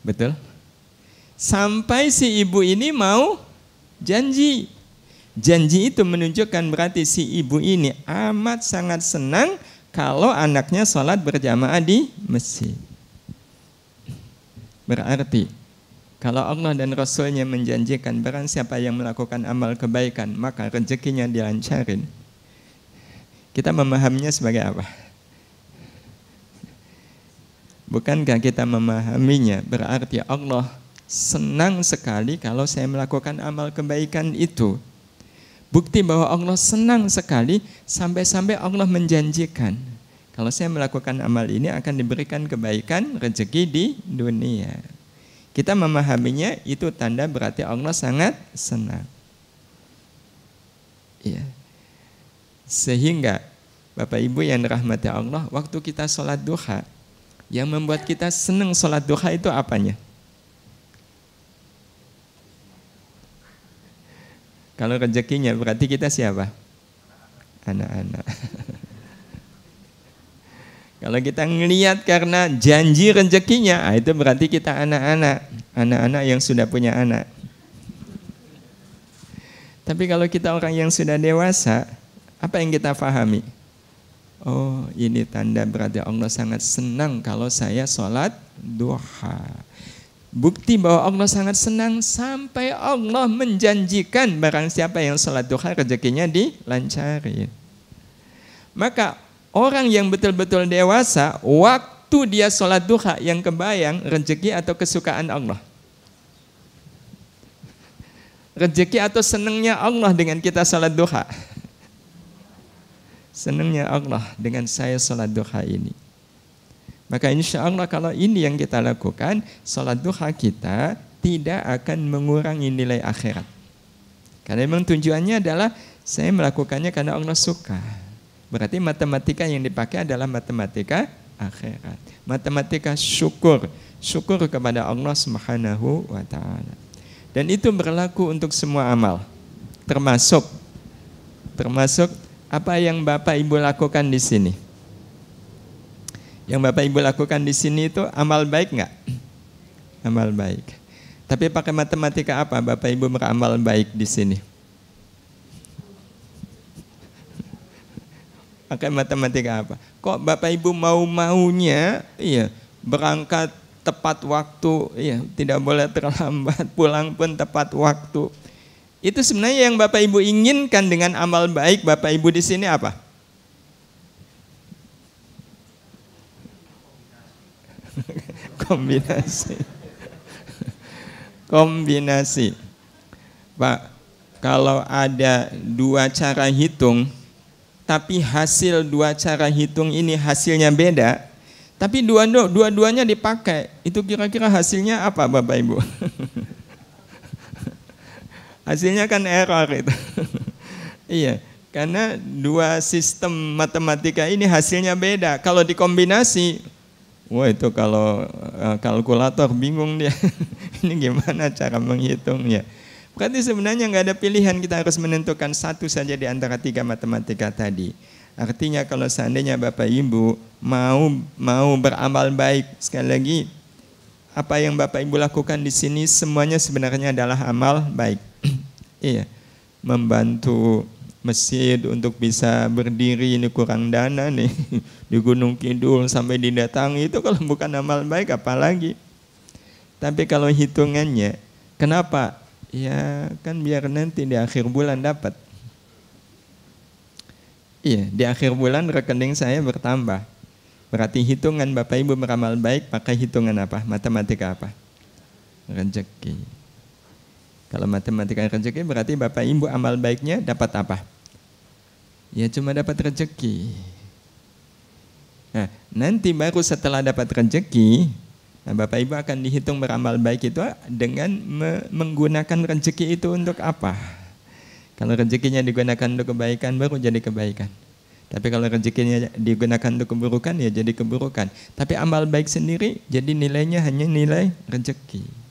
Betul? Sampai si ibu ini mau janji. Janji itu menunjukkan berarti si ibu ini amat sangat senang kalau anaknya sholat berjamaah di masjid. Berarti kalau Allah dan Rasulnya menjanjikan barang siapa yang melakukan amal kebaikan maka rezekinya dilancarin. Kita memahaminya sebagai apa? Bukankah kita memahaminya berarti Allah senang sekali kalau saya melakukan amal kebaikan itu. Bukti bahwa Allah senang sekali sampai-sampai Allah menjanjikan kalau saya melakukan amal ini akan diberikan kebaikan rezeki di dunia. Kita memahaminya itu tanda berarti Allah sangat senang. Ya. Sehingga Bapak Ibu yang dirahmati Allah, waktu kita sholat duha, yang membuat kita senang sholat duha itu apanya? Kalau rezekinya berarti kita siapa? Anak-anak. Kalau kita ngelihat karena janji rezekinya, ah, itu berarti kita anak-anak, anak-anak yang sudah punya anak. Tapi kalau kita orang yang sudah dewasa, apa yang kita pahami? Oh, ini tanda berarti Allah sangat senang kalau saya sholat duha. Bukti bahwa Allah sangat senang sampai Allah menjanjikan barang siapa yang sholat duha rezekinya dilancarin. Maka orang yang betul-betul dewasa, waktu dia sholat duha yang kebayang rezeki atau kesukaan Allah. Rezeki atau senangnya Allah dengan kita sholat duha. Senangnya Allah dengan saya sholat duha ini. Maka insya Allah kalau ini yang kita lakukan, sholat duha kita tidak akan mengurangi nilai akhirat. Karena memang tujuannya adalah saya melakukannya karena Allah suka. Berarti matematika yang dipakai adalah matematika akhirat. Matematika syukur. Syukur kepada Allah Subhanahu wa taala. Dan itu berlaku untuk semua amal. Termasuk termasuk apa yang Bapak Ibu lakukan di sini yang Bapak Ibu lakukan di sini itu amal baik nggak? Amal baik. Tapi pakai matematika apa Bapak Ibu beramal baik di sini? Pakai matematika apa? Kok Bapak Ibu mau-maunya iya berangkat tepat waktu, iya tidak boleh terlambat, pulang pun tepat waktu. Itu sebenarnya yang Bapak Ibu inginkan dengan amal baik Bapak Ibu di sini apa? kombinasi. kombinasi. Pak, kalau ada dua cara hitung, tapi hasil dua cara hitung ini hasilnya beda, tapi dua-duanya dipakai, itu kira-kira hasilnya apa Bapak Ibu? hasilnya kan error itu. iya, karena dua sistem matematika ini hasilnya beda. Kalau dikombinasi, wah itu kalau eh, kalkulator bingung dia. ini gimana cara menghitungnya? Berarti sebenarnya nggak ada pilihan kita harus menentukan satu saja di antara tiga matematika tadi. Artinya kalau seandainya Bapak Ibu mau mau beramal baik sekali lagi apa yang Bapak Ibu lakukan di sini semuanya sebenarnya adalah amal baik. iya. Membantu masjid untuk bisa berdiri ini kurang dana nih di Gunung Kidul sampai didatangi itu kalau bukan amal baik apalagi tapi kalau hitungannya kenapa ya kan biar nanti di akhir bulan dapat. Iya di akhir bulan rekening saya bertambah. Berarti hitungan Bapak Ibu beramal baik pakai hitungan apa? Matematika apa? Rezeki. Kalau matematika rezeki berarti Bapak Ibu amal baiknya dapat apa? Ya cuma dapat rezeki. Nah, nanti baru setelah dapat rezeki, nah Bapak Ibu akan dihitung beramal baik itu dengan me menggunakan rezeki itu untuk apa? Kalau rezekinya digunakan untuk kebaikan baru jadi kebaikan. Tapi kalau rezekinya digunakan untuk keburukan ya jadi keburukan. Tapi amal baik sendiri jadi nilainya hanya nilai rezeki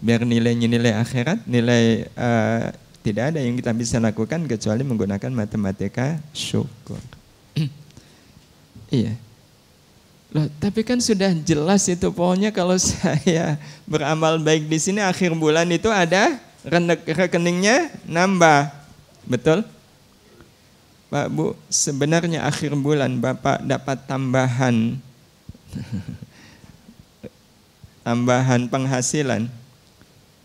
biar nilainya nilai akhirat, nilai uh, tidak ada yang kita bisa lakukan kecuali menggunakan matematika syukur. iya. Loh, tapi kan sudah jelas itu pokoknya kalau saya beramal baik di sini akhir bulan itu ada rekeningnya nambah. Betul? Pak Bu, sebenarnya akhir bulan Bapak dapat tambahan tambahan penghasilan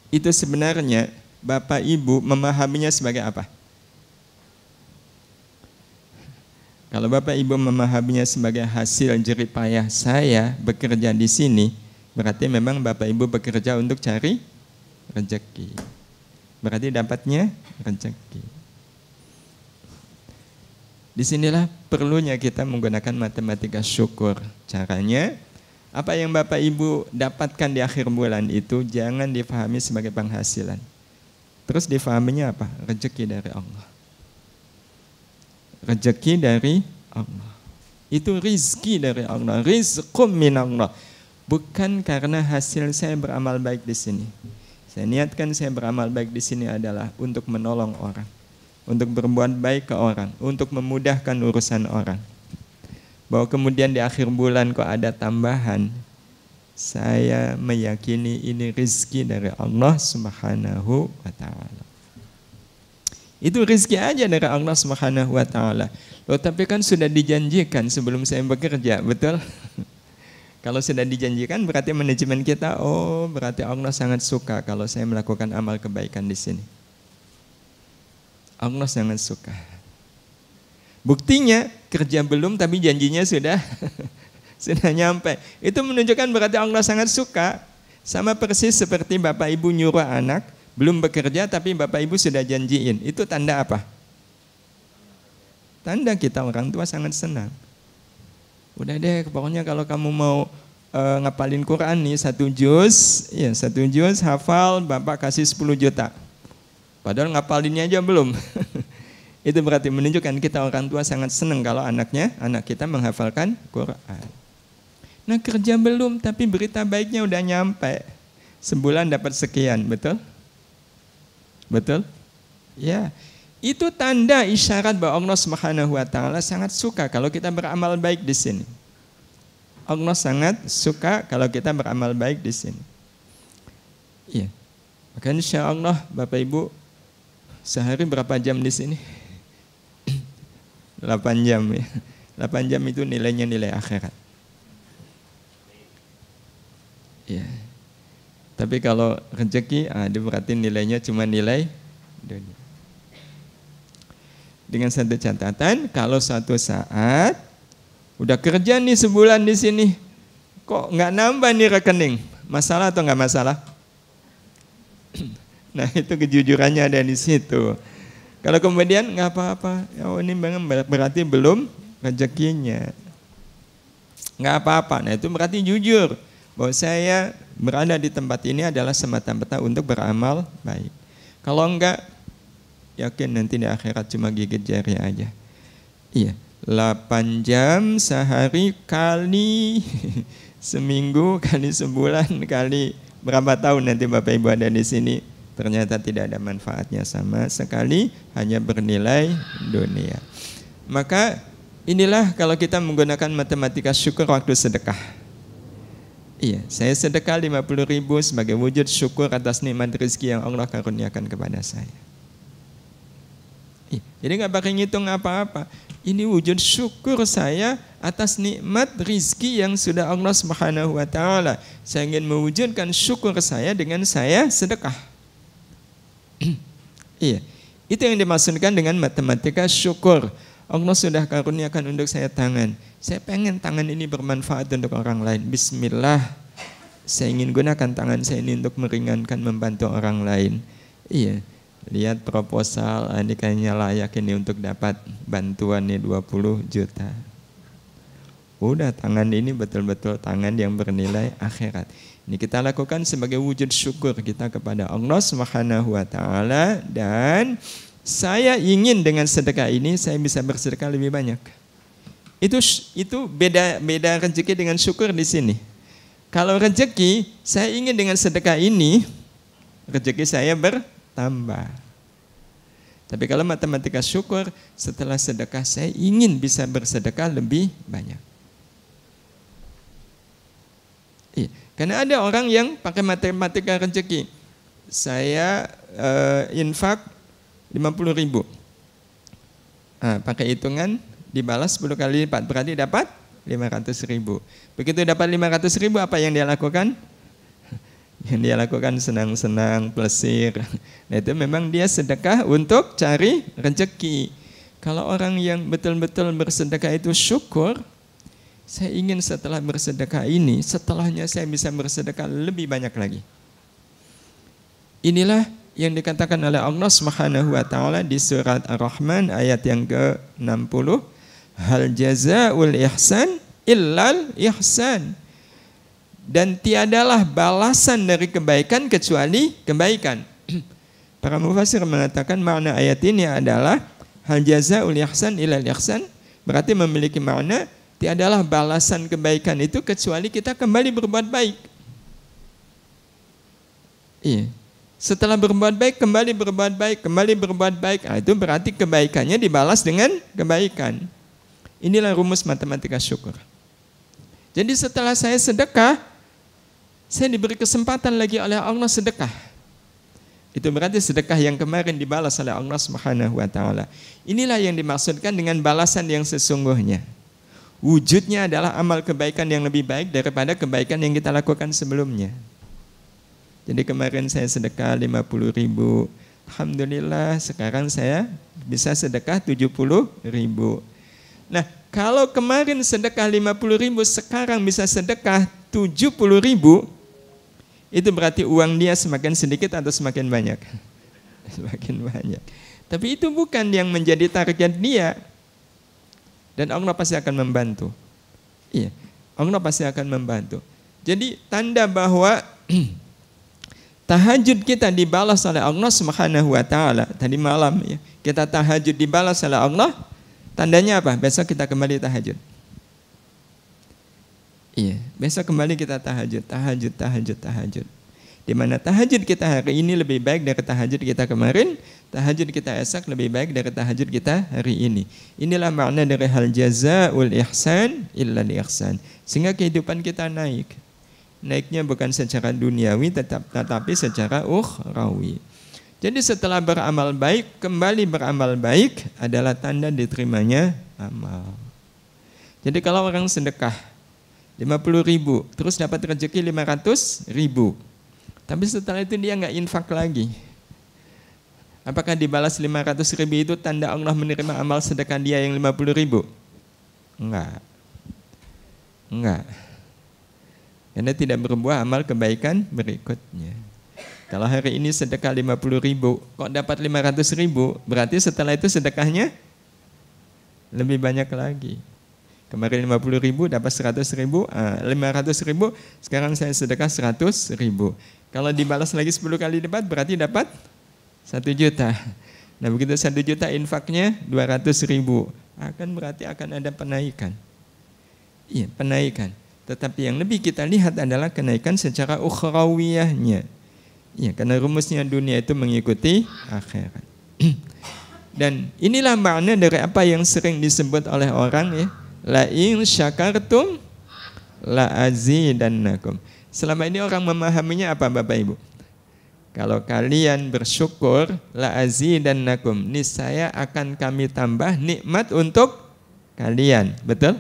itu sebenarnya Bapak Ibu memahaminya sebagai apa? Kalau Bapak Ibu memahaminya sebagai hasil jerih payah saya bekerja di sini, berarti memang Bapak Ibu bekerja untuk cari rezeki. Berarti dapatnya rezeki. Di sinilah perlunya kita menggunakan matematika syukur. Caranya apa yang Bapak Ibu dapatkan di akhir bulan itu jangan difahami sebagai penghasilan. Terus difahaminya apa? Rezeki dari Allah. Rezeki dari Allah. Itu rizki dari Allah. Rizqum min Allah. Bukan karena hasil saya beramal baik di sini. Saya niatkan saya beramal baik di sini adalah untuk menolong orang. Untuk berbuat baik ke orang. Untuk memudahkan urusan orang bahwa kemudian di akhir bulan kok ada tambahan saya meyakini ini rizki dari Allah subhanahu wa ta'ala itu rizki aja dari Allah subhanahu wa ta'ala Loh, tapi kan sudah dijanjikan sebelum saya bekerja betul kalau sudah dijanjikan berarti manajemen kita oh berarti Allah sangat suka kalau saya melakukan amal kebaikan di sini Allah sangat suka Buktinya kerja belum tapi janjinya sudah sudah nyampe. Itu menunjukkan berarti Allah sangat suka. Sama persis seperti Bapak Ibu nyuruh anak belum bekerja tapi Bapak Ibu sudah janjiin. Itu tanda apa? Tanda kita orang tua sangat senang. Udah deh, pokoknya kalau kamu mau uh, ngapalin Quran nih satu juz, ya satu juz hafal, Bapak kasih 10 juta. Padahal ngapalinnya aja belum. Itu berarti menunjukkan kita orang tua sangat senang kalau anaknya, anak kita menghafalkan Quran. Nah kerja belum, tapi berita baiknya udah nyampe. Sebulan dapat sekian, betul? Betul? Ya, itu tanda isyarat bahwa Allah Subhanahu wa taala sangat suka kalau kita beramal baik di sini. Allah sangat suka kalau kita beramal baik di sini. Iya. Maka insya Allah Bapak Ibu sehari berapa jam di sini? 8 jam ya. 8 jam itu nilainya nilai akhirat. Ya. Tapi kalau rezeki, ah, itu berarti nilainya cuma nilai dunia. Dengan satu catatan, kalau satu saat udah kerja nih sebulan di sini, kok nggak nambah nih rekening? Masalah atau nggak masalah? Nah itu kejujurannya ada di situ. Kalau kemudian nggak apa-apa, oh ini berarti belum rezekinya. Nggak apa-apa. Nah itu berarti jujur bahwa saya berada di tempat ini adalah semata-mata untuk beramal baik. Kalau enggak, yakin nanti di akhirat cuma gigit jari aja. Iya, 8 jam sehari kali seminggu kali sebulan kali berapa tahun nanti Bapak Ibu ada di sini ternyata tidak ada manfaatnya sama sekali hanya bernilai dunia. Maka inilah kalau kita menggunakan matematika syukur waktu sedekah. Iya, saya sedekah 50 ribu sebagai wujud syukur atas nikmat rezeki yang Allah karuniakan kepada saya. Iya, jadi nggak pakai ngitung apa-apa. Ini wujud syukur saya atas nikmat rizki yang sudah Allah Subhanahu wa taala. Saya ingin mewujudkan syukur saya dengan saya sedekah. iya. Itu yang dimaksudkan dengan matematika syukur. Allah sudah karuniakan untuk saya tangan. Saya pengen tangan ini bermanfaat untuk orang lain. Bismillah. Saya ingin gunakan tangan saya ini untuk meringankan, membantu orang lain. Iya. Lihat proposal, ini kayaknya layak ini untuk dapat bantuan nih 20 juta. Udah tangan ini betul-betul tangan yang bernilai akhirat. Ini kita lakukan sebagai wujud syukur kita kepada Allah Subhanahu wa taala dan saya ingin dengan sedekah ini saya bisa bersedekah lebih banyak. Itu itu beda beda rezeki dengan syukur di sini. Kalau rezeki saya ingin dengan sedekah ini rezeki saya bertambah. Tapi kalau matematika syukur setelah sedekah saya ingin bisa bersedekah lebih banyak. Iya. Karena ada orang yang pakai matematika rezeki. Saya uh, infak 50 ribu. Nah, pakai hitungan dibalas 10 kali lipat berarti dapat 500 ribu. Begitu dapat 500 ribu apa yang dia lakukan? Yang dia lakukan senang-senang, plesir. Nah itu memang dia sedekah untuk cari rezeki. Kalau orang yang betul-betul bersedekah itu syukur, saya ingin setelah bersedekah ini, setelahnya saya bisa bersedekah lebih banyak lagi. Inilah yang dikatakan oleh Allah Subhanahu wa taala di surat Ar-Rahman ayat yang ke-60 hal jazaul ihsan illal ihsan dan tiadalah balasan dari kebaikan kecuali kebaikan. Para mufasir mengatakan makna ayat ini adalah hal jazaul ihsan illal ihsan berarti memiliki makna tiadalah balasan kebaikan itu kecuali kita kembali berbuat baik. Iya. Setelah berbuat baik, kembali berbuat baik, kembali berbuat baik. Nah, itu berarti kebaikannya dibalas dengan kebaikan. Inilah rumus matematika syukur. Jadi setelah saya sedekah, saya diberi kesempatan lagi oleh Allah sedekah. Itu berarti sedekah yang kemarin dibalas oleh Allah Subhanahu wa taala. Inilah yang dimaksudkan dengan balasan yang sesungguhnya. Wujudnya adalah amal kebaikan yang lebih baik daripada kebaikan yang kita lakukan sebelumnya. Jadi kemarin saya sedekah 50 ribu. Alhamdulillah sekarang saya bisa sedekah 70 ribu. Nah kalau kemarin sedekah 50 ribu sekarang bisa sedekah 70 ribu. Itu berarti uang dia semakin sedikit atau semakin banyak? Semakin banyak. Tapi itu bukan yang menjadi target dia. Dan Allah pasti akan membantu. Iya, Allah pasti akan membantu. Jadi tanda bahwa tahajud kita dibalas oleh Allah Subhanahu wa taala tadi malam ya. Kita tahajud dibalas oleh Allah, tandanya apa? Besok kita kembali tahajud. Iya, besok kembali kita tahajud, tahajud, tahajud, tahajud. Di mana tahajud kita hari ini lebih baik dari tahajud kita kemarin, tahajud kita esok lebih baik dari tahajud kita hari ini. Inilah makna dari hal jazaul ihsan illa ihsan. Sehingga kehidupan kita naik naiknya bukan secara duniawi tetap, tetapi secara ukhrawi. Jadi setelah beramal baik, kembali beramal baik adalah tanda diterimanya amal. Jadi kalau orang sedekah 50 ribu, terus dapat rezeki 500 ribu. Tapi setelah itu dia nggak infak lagi. Apakah dibalas 500 ribu itu tanda Allah menerima amal sedekah dia yang 50 ribu? Enggak. Enggak. Karena tidak berbuah amal kebaikan berikutnya. Kalau hari ini sedekah 50 ribu, kok dapat 500 ribu, berarti setelah itu sedekahnya lebih banyak lagi. Kemarin 50 ribu dapat 100 ribu, ah, 500 ribu, sekarang saya sedekah 100 ribu. Kalau dibalas lagi 10 kali lipat berarti dapat 1 juta. Nah begitu 1 juta infaknya 200 ribu, akan berarti akan ada penaikan. Iya, penaikan. Tetapi yang lebih kita lihat adalah kenaikan secara ukhrawiyahnya. Ya, karena rumusnya dunia itu mengikuti akhirat. Dan inilah makna dari apa yang sering disebut oleh orang ya, La in syakartum la azidannakum. Selama ini orang memahaminya apa Bapak Ibu? Kalau kalian bersyukur la azidannakum, niscaya akan kami tambah nikmat untuk kalian. Betul?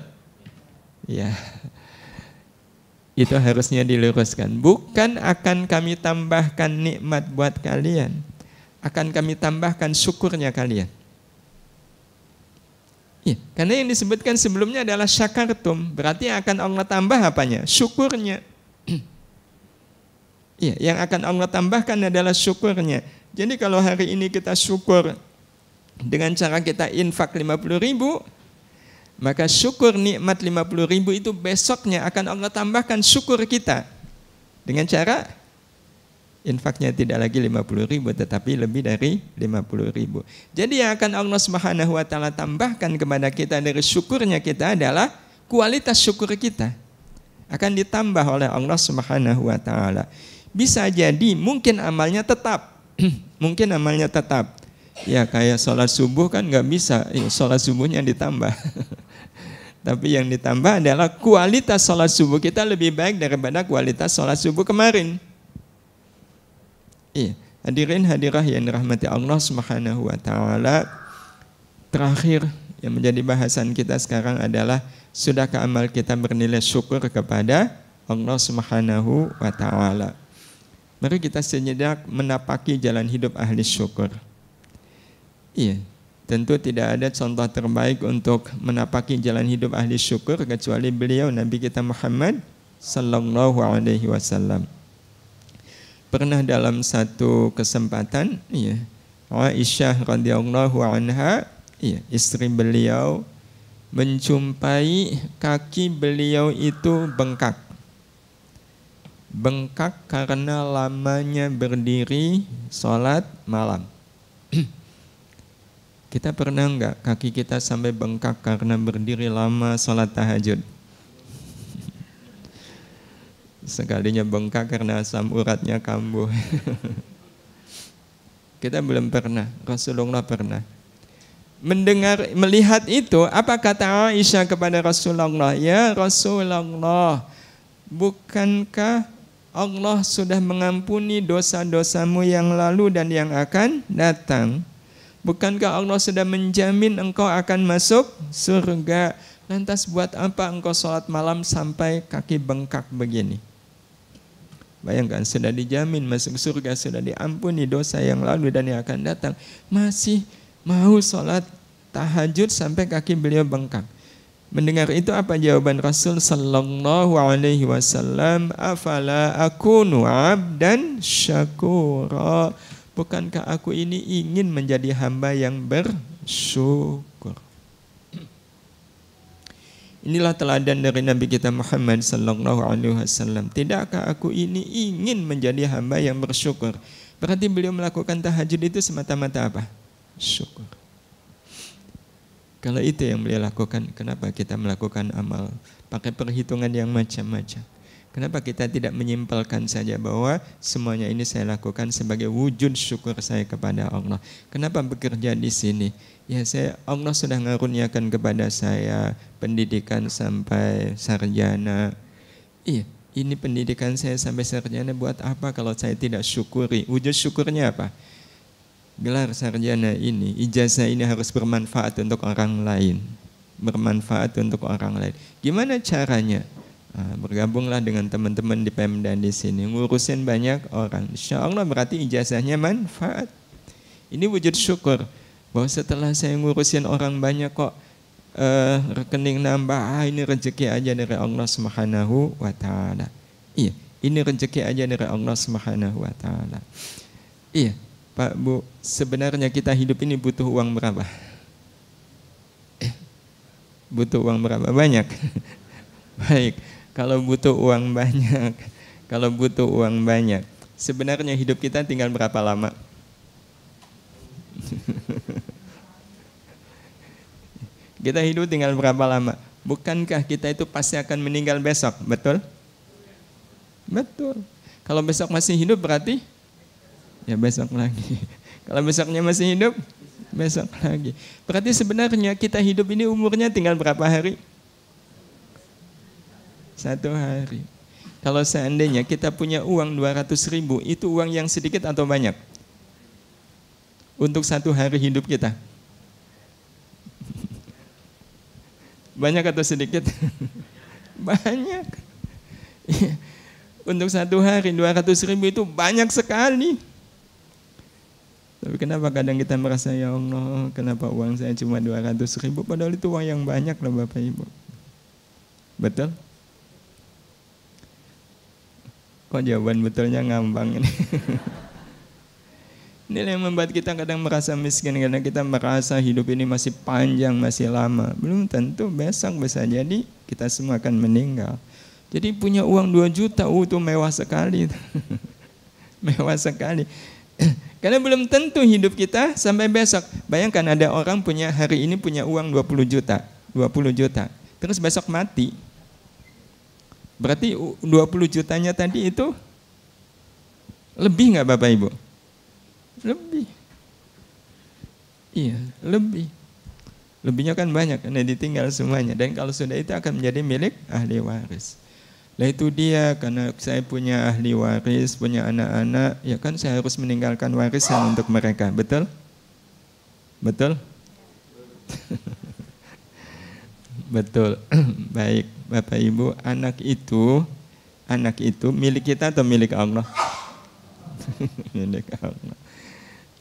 Ya. Itu harusnya diluruskan. Bukan akan kami tambahkan nikmat buat kalian. Akan kami tambahkan syukurnya kalian. Ya, karena yang disebutkan sebelumnya adalah syakartum, berarti akan Allah tambah apanya? Syukurnya. Ya, yang akan Allah tambahkan adalah syukurnya. Jadi kalau hari ini kita syukur dengan cara kita infak 50 ribu, maka syukur nikmat 50 ribu itu besoknya akan Allah tambahkan syukur kita. Dengan cara infaknya tidak lagi 50 ribu tetapi lebih dari 50 ribu. Jadi yang akan Allah Subhanahu wa taala tambahkan kepada kita dari syukurnya kita adalah kualitas syukur kita akan ditambah oleh Allah Subhanahu wa taala. Bisa jadi mungkin amalnya tetap. mungkin amalnya tetap. Ya kayak sholat subuh kan nggak bisa, sholat subuhnya ditambah. Tapi yang ditambah adalah kualitas sholat subuh kita lebih baik daripada kualitas sholat subuh kemarin. Iya, hadirin hadirah yang dirahmati Allah Subhanahu wa taala. Terakhir yang menjadi bahasan kita sekarang adalah sudahkah amal kita bernilai syukur kepada Allah Subhanahu wa taala. Mari kita sejenak menapaki jalan hidup ahli syukur. Iya, tentu tidak ada contoh terbaik untuk menapaki jalan hidup ahli syukur kecuali beliau Nabi kita Muhammad sallallahu alaihi wasallam. Pernah dalam satu kesempatan ya Aisyah radhiyallahu anha ya istri beliau menjumpai kaki beliau itu bengkak. Bengkak karena lamanya berdiri sholat malam kita pernah enggak kaki kita sampai bengkak karena berdiri lama sholat tahajud sekalinya bengkak karena asam uratnya kambuh. Kita belum pernah, Rasulullah pernah. Mendengar, melihat itu, apa kata Aisyah kepada Rasulullah? Ya Rasulullah, bukankah Allah sudah mengampuni dosa-dosamu yang lalu dan yang akan datang? Bukankah Allah sudah menjamin engkau akan masuk surga? Lantas buat apa engkau sholat malam sampai kaki bengkak begini? Bayangkan sudah dijamin masuk surga, sudah diampuni dosa yang lalu dan yang akan datang. Masih mau sholat tahajud sampai kaki beliau bengkak. Mendengar itu apa jawaban Rasul sallallahu alaihi wasallam? Afala akunu abdan syakura. Bukankah aku ini ingin menjadi hamba yang bersyukur? Inilah teladan dari Nabi kita Muhammad sallallahu alaihi wasallam. Tidakkah aku ini ingin menjadi hamba yang bersyukur? Berarti beliau melakukan tahajud itu semata-mata apa? Syukur. Kalau itu yang beliau lakukan, kenapa kita melakukan amal pakai perhitungan yang macam-macam? Kenapa kita tidak menyimpulkan saja bahwa semuanya ini saya lakukan sebagai wujud syukur saya kepada Allah? Kenapa bekerja di sini? Ya saya Allah sudah ngaruniakan kepada saya pendidikan sampai sarjana. Iya, ini pendidikan saya sampai sarjana buat apa kalau saya tidak syukuri? Wujud syukurnya apa? Gelar sarjana ini, ijazah ini harus bermanfaat untuk orang lain. Bermanfaat untuk orang lain. Gimana caranya? Nah, bergabunglah dengan teman-teman di Pemda di sini, ngurusin banyak orang. Insya Allah berarti ijazahnya manfaat. Ini wujud syukur bahwa setelah saya ngurusin orang banyak kok uh, rekening nambah, ah ini rezeki aja dari Allah Subhanahu wa taala. Iya, Ini rezeki aja dari Allah Subhanahu wa taala. Iya, Pak Bu, sebenarnya kita hidup ini butuh uang berapa? Eh, butuh uang berapa? Banyak. Baik, kalau butuh uang banyak, kalau butuh uang banyak, sebenarnya hidup kita tinggal berapa lama? kita hidup tinggal berapa lama? Bukankah kita itu pasti akan meninggal besok? Betul? Betul. Kalau besok masih hidup berarti ya besok lagi. Kalau besoknya masih hidup, besok lagi. Berarti sebenarnya kita hidup ini umurnya tinggal berapa hari? Satu hari. Kalau seandainya kita punya uang 200 ribu, itu uang yang sedikit atau banyak? Untuk satu hari hidup kita. Banyak atau sedikit? banyak. Untuk satu hari 200 ribu itu banyak sekali. Tapi kenapa kadang kita merasa ya Allah, kenapa uang saya cuma 200 ribu padahal itu uang yang banyak loh Bapak Ibu. Betul? Kok jawaban betulnya ngambang ini? ini yang membuat kita kadang merasa miskin karena kita merasa hidup ini masih panjang, masih lama. Belum tentu besok bisa jadi kita semua akan meninggal. Jadi punya uang 2 juta, uh, itu mewah sekali. mewah sekali. Karena belum tentu hidup kita sampai besok. Bayangkan ada orang punya hari ini punya uang 20 juta, 20 juta. Terus besok mati. Berarti 20 jutanya tadi itu lebih nggak Bapak Ibu? Lebih. Iya, lebih. Lebihnya kan banyak karena ditinggal semuanya. Dan kalau sudah itu akan menjadi milik ahli waris. Lah itu dia karena saya punya ahli waris, punya anak-anak, ya kan saya harus meninggalkan warisan untuk mereka, betul? Betul? betul. Baik, Bapak Ibu, anak itu anak itu milik kita atau milik Allah? milik Allah.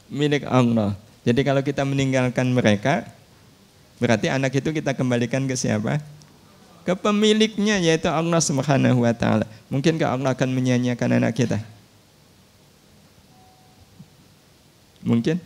Milik Allah. Jadi kalau kita meninggalkan mereka, berarti anak itu kita kembalikan ke siapa? ke pemiliknya yaitu Allah Subhanahu wa taala. Mungkinkah Allah akan menyanyiakan anak kita? Mungkin?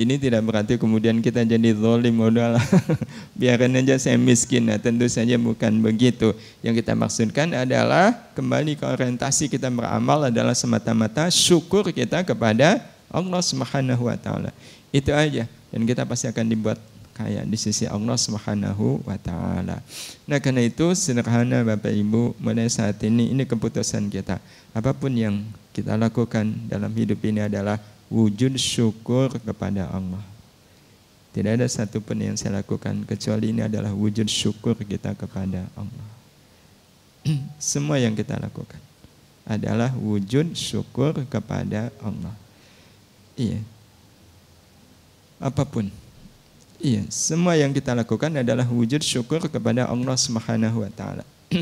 Ini tidak berarti kemudian kita jadi zalim udahlah. Biarkan aja saya miskin. Nah, tentu saja bukan begitu. Yang kita maksudkan adalah kembali ke orientasi kita beramal adalah semata-mata syukur kita kepada Allah Subhanahu wa taala. Itu aja dan kita pasti akan dibuat kaya di sisi Allah Subhanahu wa taala. Nah, karena itu sederhana Bapak Ibu, mulai saat ini ini keputusan kita. Apa pun yang kita lakukan dalam hidup ini adalah wujud syukur kepada Allah. Tidak ada satupun yang saya lakukan kecuali ini adalah wujud syukur kita kepada Allah. Semua yang kita lakukan adalah wujud syukur kepada Allah. Iya. Apa pun Iya, semua yang kita lakukan adalah wujud syukur kepada Allah Subhanahu wa taala.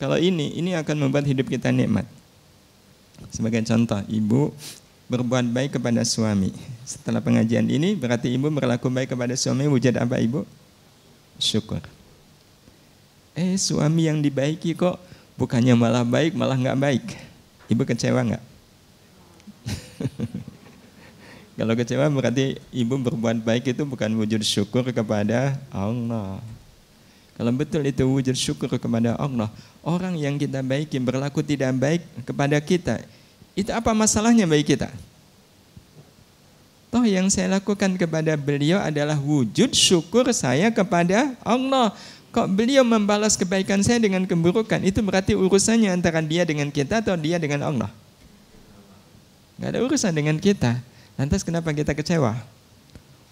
Kalau ini, ini akan membuat hidup kita nikmat. Sebagai contoh, ibu berbuat baik kepada suami. Setelah pengajian ini berarti ibu berlaku baik kepada suami wujud apa ibu? Syukur. Eh suami yang dibaiki kok bukannya malah baik malah nggak baik. Ibu kecewa nggak? Kalau kecewa berarti ibu berbuat baik itu bukan wujud syukur kepada Allah. Kalau betul itu wujud syukur kepada Allah, orang yang kita baiki berlaku tidak baik kepada kita, itu apa masalahnya bagi kita? Toh yang saya lakukan kepada beliau adalah wujud syukur saya kepada Allah. Kok beliau membalas kebaikan saya dengan keburukan? Itu berarti urusannya antara dia dengan kita atau dia dengan Allah? Gak ada urusan dengan kita. Lantas kenapa kita kecewa?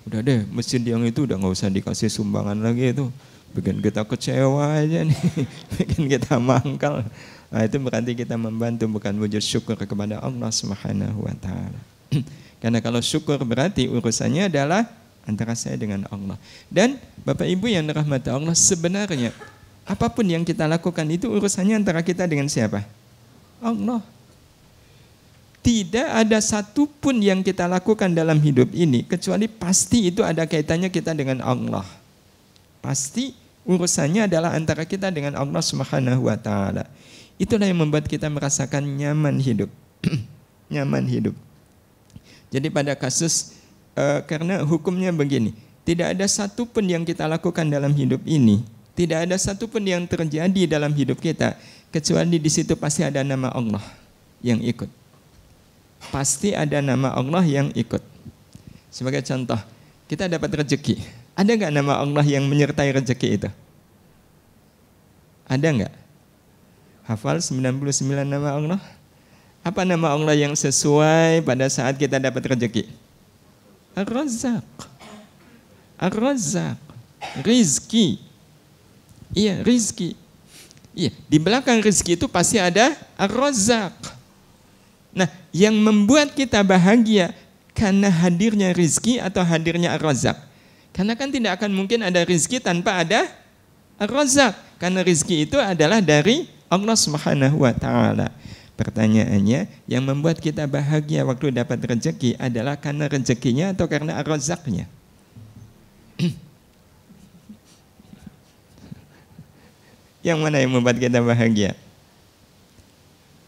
Udah deh, mesin yang itu udah nggak usah dikasih sumbangan lagi itu. Bikin kita kecewa aja nih, bikin kita mangkal. Nah, itu berarti kita membantu bukan wujud syukur kepada Allah Subhanahu wa taala. Karena kalau syukur berarti urusannya adalah antara saya dengan Allah. Dan Bapak Ibu yang dirahmati Allah sebenarnya apa pun yang kita lakukan itu urusannya antara kita dengan siapa? Allah. Tidak ada satupun yang kita lakukan dalam hidup ini kecuali pasti itu ada kaitannya kita dengan Allah. Pasti urusannya adalah antara kita dengan Allah Subhanahu wa taala. Itulah yang membuat kita merasakan nyaman hidup. nyaman hidup. Jadi pada kasus uh, karena hukumnya begini, tidak ada satu pun yang kita lakukan dalam hidup ini, tidak ada satu pun yang terjadi dalam hidup kita kecuali di situ pasti ada nama Allah yang ikut. Pasti ada nama Allah yang ikut. Sebagai contoh, kita dapat rezeki. Ada nggak nama Allah yang menyertai rezeki itu? Ada nggak? Hafal 99 nama Allah? Apa nama Allah yang sesuai pada saat kita dapat rezeki? Ar-Razzaq. Ar-Razzaq. Rizki. Iya, rizki. Iya, di belakang rizki itu pasti ada Ar-Razzaq. Nah, yang membuat kita bahagia karena hadirnya rizki atau hadirnya Ar-Razzaq. Karena kan tidak akan mungkin ada rizki tanpa ada Ar-Razzaq. Karena rizki itu adalah dari Allah Subhanahu wa taala. Pertanyaannya, yang membuat kita bahagia waktu dapat rezeki adalah karena rezekinya atau karena rozaknya? yang mana yang membuat kita bahagia?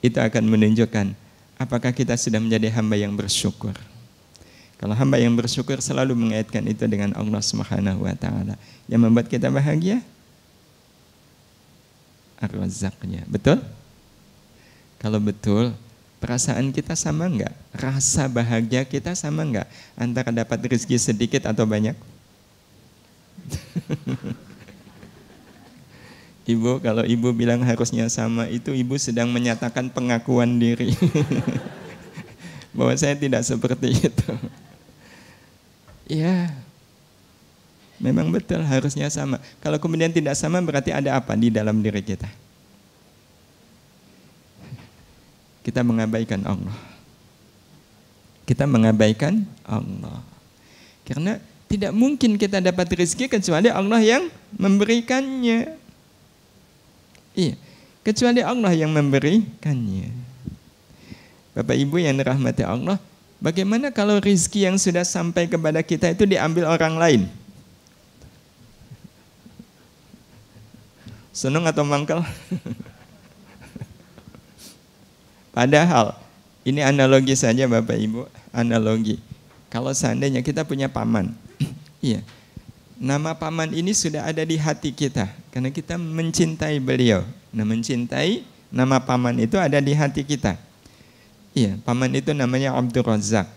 Itu akan menunjukkan apakah kita sudah menjadi hamba yang bersyukur. Kalau hamba yang bersyukur selalu mengaitkan itu dengan Allah Subhanahu wa taala. Yang membuat kita bahagia ar-razaknya. Betul? Kalau betul, perasaan kita sama enggak? Rasa bahagia kita sama enggak? Antara dapat rezeki sedikit atau banyak? ibu, kalau ibu bilang harusnya sama, itu ibu sedang menyatakan pengakuan diri. Bahwa saya tidak seperti itu. Ya, memang betul harusnya sama. Kalau kemudian tidak sama berarti ada apa di dalam diri kita? kita mengabaikan Allah. Kita mengabaikan Allah. Karena tidak mungkin kita dapat rezeki kecuali Allah yang memberikannya. Iya, kecuali Allah yang memberikannya. Bapak Ibu yang dirahmati Allah, bagaimana kalau rezeki yang sudah sampai kepada kita itu diambil orang lain? Senang atau mangkal? Padahal ini analogi saja Bapak Ibu, analogi. Kalau seandainya kita punya paman, iya, nama paman ini sudah ada di hati kita karena kita mencintai beliau. Nah, mencintai nama paman itu ada di hati kita. Iya, paman itu namanya Abdul Razak.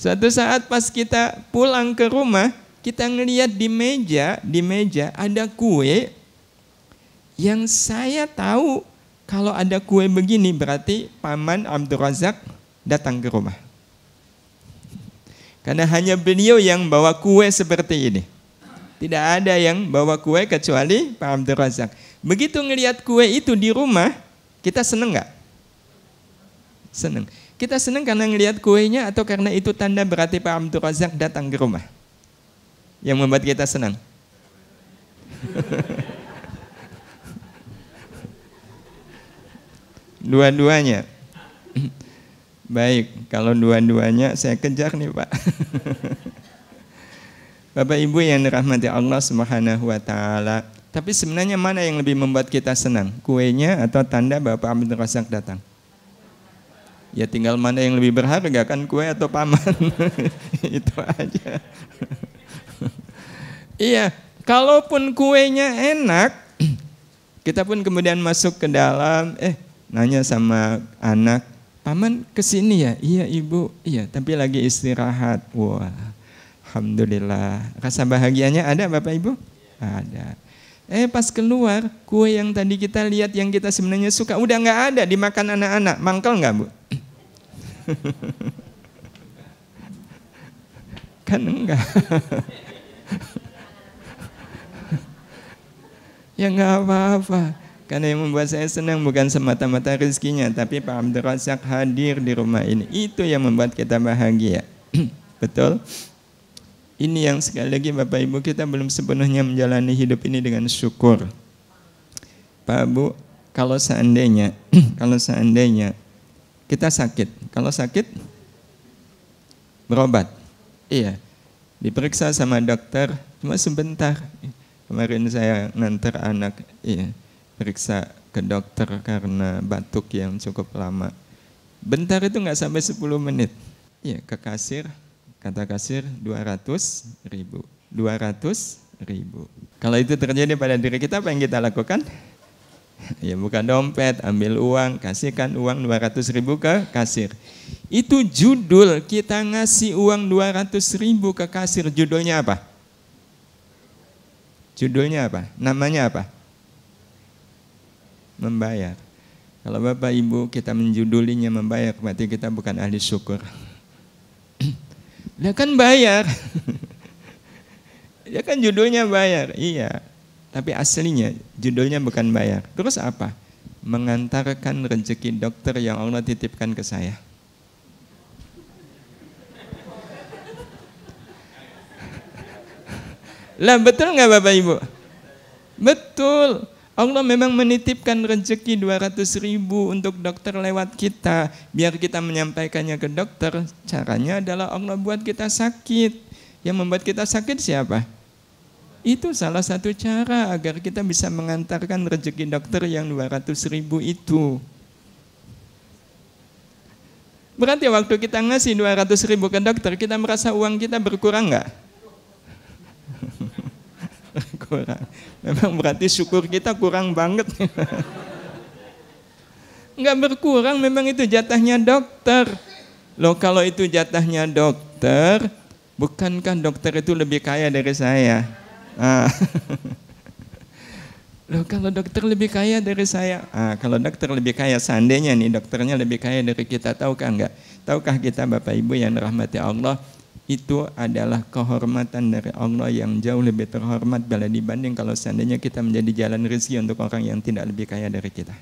Suatu saat pas kita pulang ke rumah, kita ngelihat di meja, di meja ada kue yang saya tahu kalau ada kue begini berarti paman Abdul Razak datang ke rumah. Karena hanya beliau yang bawa kue seperti ini. Tidak ada yang bawa kue kecuali Pak Abdul Razak. Begitu ngelihat kue itu di rumah, kita seneng nggak? Seneng. Kita seneng karena ngelihat kuenya atau karena itu tanda berarti Pak Abdul Razak datang ke rumah. Yang membuat kita senang. Dua-duanya. Baik, kalau dua-duanya saya kejar nih Pak. Bapak Ibu yang dirahmati Allah Subhanahu wa taala. Tapi sebenarnya mana yang lebih membuat kita senang? Kuenya atau tanda Bapak Abdul Razak datang? Ya tinggal mana yang lebih berharga kan kue atau paman. Itu aja. Iya, kalaupun kuenya enak, kita pun kemudian masuk ke dalam, eh nanya sama anak, paman ke sini ya? Iya ibu, iya tapi lagi istirahat. Wah, Alhamdulillah. Rasa bahagianya ada Bapak Ibu? Ada. Eh pas keluar, kue yang tadi kita lihat yang kita sebenarnya suka, udah nggak ada dimakan anak-anak. Mangkel nggak Bu? kan enggak. ya nggak apa-apa. Karena yang membuat saya senang bukan semata-mata rezekinya, tapi Pak Abdul Razak hadir di rumah ini. Itu yang membuat kita bahagia. Betul? Ini yang sekali lagi Bapak Ibu kita belum sepenuhnya menjalani hidup ini dengan syukur. Pak Bu, kalau seandainya, kalau seandainya kita sakit, kalau sakit berobat, iya, diperiksa sama dokter cuma sebentar. Kemarin saya nganter anak, iya, periksa ke dokter karena batuk yang cukup lama. Bentar itu nggak sampai 10 menit. Ya, ke kasir, kata kasir 200 ribu. 200 ribu. Kalau itu terjadi pada diri kita, apa yang kita lakukan? Ya buka dompet, ambil uang, kasihkan uang 200 ribu ke kasir. Itu judul kita ngasih uang 200 ribu ke kasir, judulnya apa? Judulnya apa? Namanya apa? Membayar. Kalau Bapak Ibu kita menjudulinya membayar, berarti kita bukan ahli syukur. Dia kan bayar. Dia kan judulnya bayar. Iya. Tapi aslinya judulnya bukan bayar. Terus apa? Mengantarkan rezeki dokter yang Allah titipkan ke saya. Lah betul nggak Bapak Ibu? Betul. Allah memang menitipkan rezeki 200 ribu untuk dokter lewat kita. Biar kita menyampaikannya ke dokter. Caranya adalah Allah buat kita sakit. Yang membuat kita sakit siapa? Itu salah satu cara agar kita bisa mengantarkan rezeki dokter yang 200 ribu itu. Berarti waktu kita ngasih 200 ribu ke dokter, kita merasa uang kita berkurang nggak? kurang. Memang berarti syukur kita kurang banget. Enggak berkurang, memang itu jatahnya dokter. Loh kalau itu jatahnya dokter, bukankah dokter itu lebih kaya dari saya? Ah. Loh kalau dokter lebih kaya dari saya, ah, kalau dokter lebih kaya, seandainya nih dokternya lebih kaya dari kita, tahukah enggak? Tahukah kita Bapak Ibu yang rahmati Allah, itu adalah kehormatan dari Allah yang jauh lebih terhormat bila dibanding kalau seandainya kita menjadi jalan rezeki untuk orang yang tidak lebih kaya dari kita.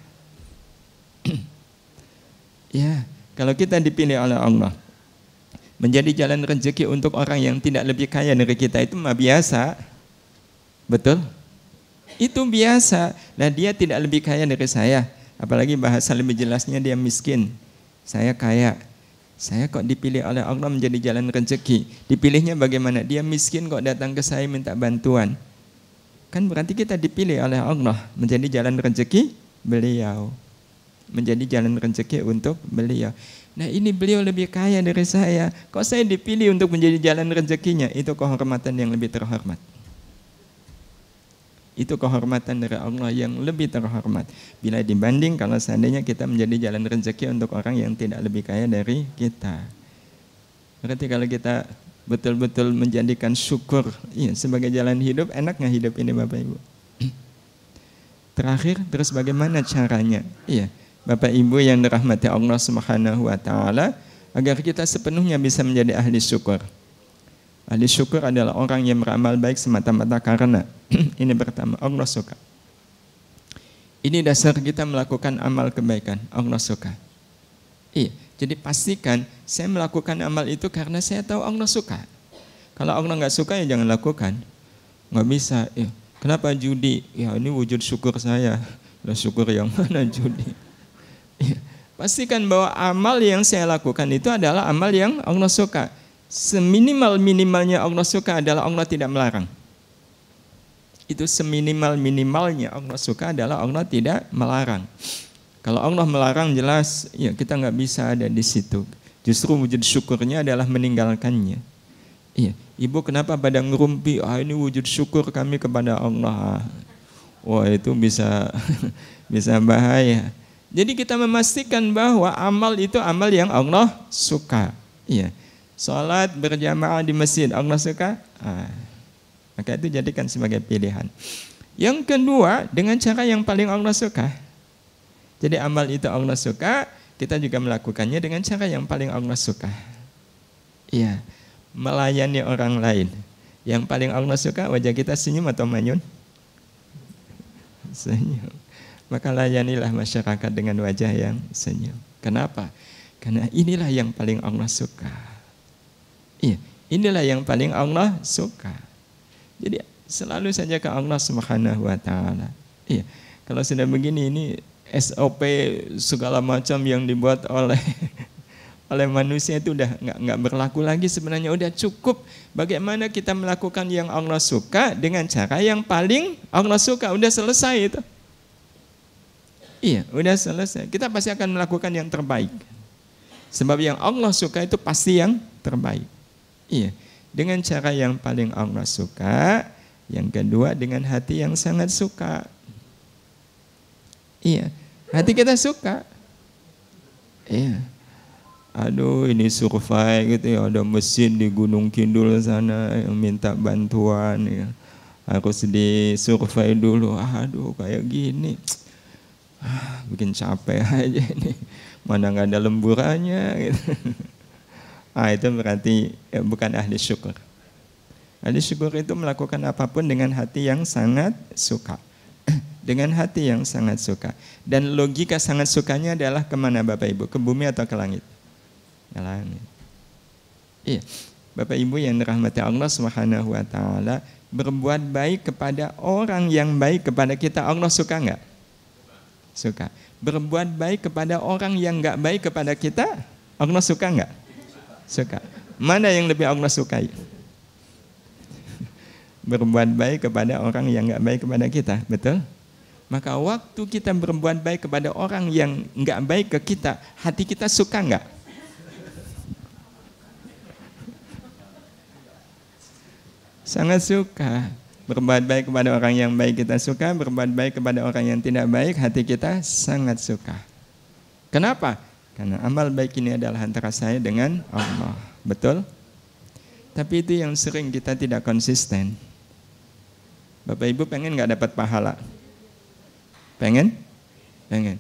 ya, kalau kita dipilih oleh Allah menjadi jalan rezeki untuk orang yang tidak lebih kaya dari kita itu mah biasa. Betul? Itu biasa. Nah dia tidak lebih kaya dari saya. Apalagi bahasa lebih jelasnya dia miskin. Saya kaya. Saya kok dipilih oleh Allah menjadi jalan rezeki. Dipilihnya bagaimana? Dia miskin kok datang ke saya minta bantuan. Kan berarti kita dipilih oleh Allah menjadi jalan rezeki beliau. Menjadi jalan rezeki untuk beliau. Nah ini beliau lebih kaya dari saya. Kok saya dipilih untuk menjadi jalan rezekinya? Itu kehormatan yang lebih terhormat. Itu kehormatan dari Allah yang lebih terhormat. Bila dibanding kalau seandainya kita menjadi jalan rezeki untuk orang yang tidak lebih kaya dari kita. Berarti kalau kita betul-betul menjadikan syukur iya, sebagai jalan hidup, enak nggak hidup ini Bapak Ibu? Terakhir, terus bagaimana caranya? Iya, Bapak Ibu yang dirahmati Allah Subhanahu wa taala agar kita sepenuhnya bisa menjadi ahli syukur. Ahli syukur adalah orang yang beramal baik semata-mata karena ini pertama, Allah suka. Ini dasar kita melakukan amal kebaikan, Allah suka. Iya, jadi pastikan saya melakukan amal itu karena saya tahu Allah suka. Kalau Allah nggak suka ya jangan lakukan. Nggak bisa. Ya. Kenapa judi? Ya ini wujud syukur saya. Lah syukur yang mana judi? Ya. Pastikan bahwa amal yang saya lakukan itu adalah amal yang Allah suka seminimal-minimalnya Allah suka adalah Allah tidak melarang. Itu seminimal-minimalnya Allah suka adalah Allah tidak melarang. Kalau Allah melarang jelas ya kita nggak bisa ada di situ. Justru wujud syukurnya adalah meninggalkannya. Iya, ibu kenapa pada ngerumpi? Ah ini wujud syukur kami kepada Allah. Wah itu bisa bisa bahaya. Jadi kita memastikan bahwa amal itu amal yang Allah suka. Iya. Salat berjamaah di masjid Allah suka? Ah, maka itu jadikan sebagai pilihan. Yang kedua, dengan cara yang paling Allah suka. Jadi amal itu Allah suka, kita juga melakukannya dengan cara yang paling Allah suka. Iya, melayani orang lain. Yang paling Allah suka wajah kita senyum atau manyun? Senyum. Maka layanilah masyarakat dengan wajah yang senyum. Kenapa? Karena inilah yang paling Allah suka. Iya, inilah yang paling Allah suka. Jadi selalu saja ke Allah Subhanahu wa taala. Iya. Kalau sudah begini ini SOP segala macam yang dibuat oleh oleh manusia itu udah nggak nggak berlaku lagi sebenarnya udah cukup bagaimana kita melakukan yang Allah suka dengan cara yang paling Allah suka udah selesai itu Iya, udah selesai. Kita pasti akan melakukan yang terbaik. Sebab yang Allah suka itu pasti yang terbaik. Iya, dengan cara yang paling Allah suka, yang kedua dengan hati yang sangat suka. Iya, hati kita suka. Iya. Aduh ini survei gitu ya, ada mesin di Gunung Kidul sana yang minta bantuan ya. Harus disurvei dulu. Aduh kayak gini ah, bikin capek aja ini mana nggak ada lemburannya gitu. Ah itu berarti ya, bukan ahli syukur. Ahli syukur itu melakukan apa pun dengan hati yang sangat suka. Dengan hati yang sangat suka. Dan logika sangat sukanya adalah ke mana bapak ibu? Ke bumi atau ke langit? Ke langit. Iya. Bapak ibu yang dirahmati Allah subhanahu wa taala berbuat baik kepada orang yang baik kepada kita Allah suka nggak? Suka. Berbuat baik kepada orang yang nggak baik kepada kita, Allah suka nggak? Suka. Mana yang lebih Allah sukai? Berbuat baik kepada orang yang nggak baik kepada kita, betul? Maka waktu kita berbuat baik kepada orang yang nggak baik ke kita, hati kita suka nggak? Sangat suka. Berbuat baik kepada orang yang baik kita suka, berbuat baik kepada orang yang tidak baik, hati kita sangat suka. Kenapa? Karena amal baik ini adalah antara saya dengan Allah. Betul? Tapi itu yang sering kita tidak konsisten. Bapak Ibu pengen nggak dapat pahala? Pengen? Pengen.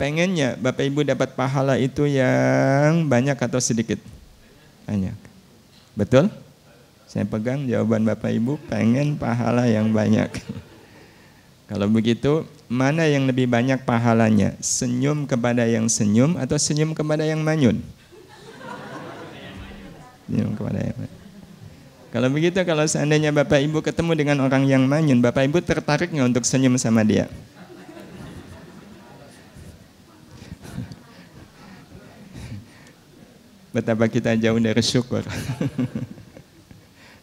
Pengennya Bapak Ibu dapat pahala itu yang banyak atau sedikit? Banyak. Betul? Saya pegang jawaban Bapak Ibu pengen pahala yang banyak. Kalau begitu, mana yang lebih banyak pahalanya? Senyum kepada yang senyum atau senyum kepada yang manyun? Senyum kepada yang manyun. Kalau begitu, kalau seandainya Bapak Ibu ketemu dengan orang yang manyun, Bapak Ibu tertarik nggak untuk senyum sama dia? Betapa kita jauh dari syukur.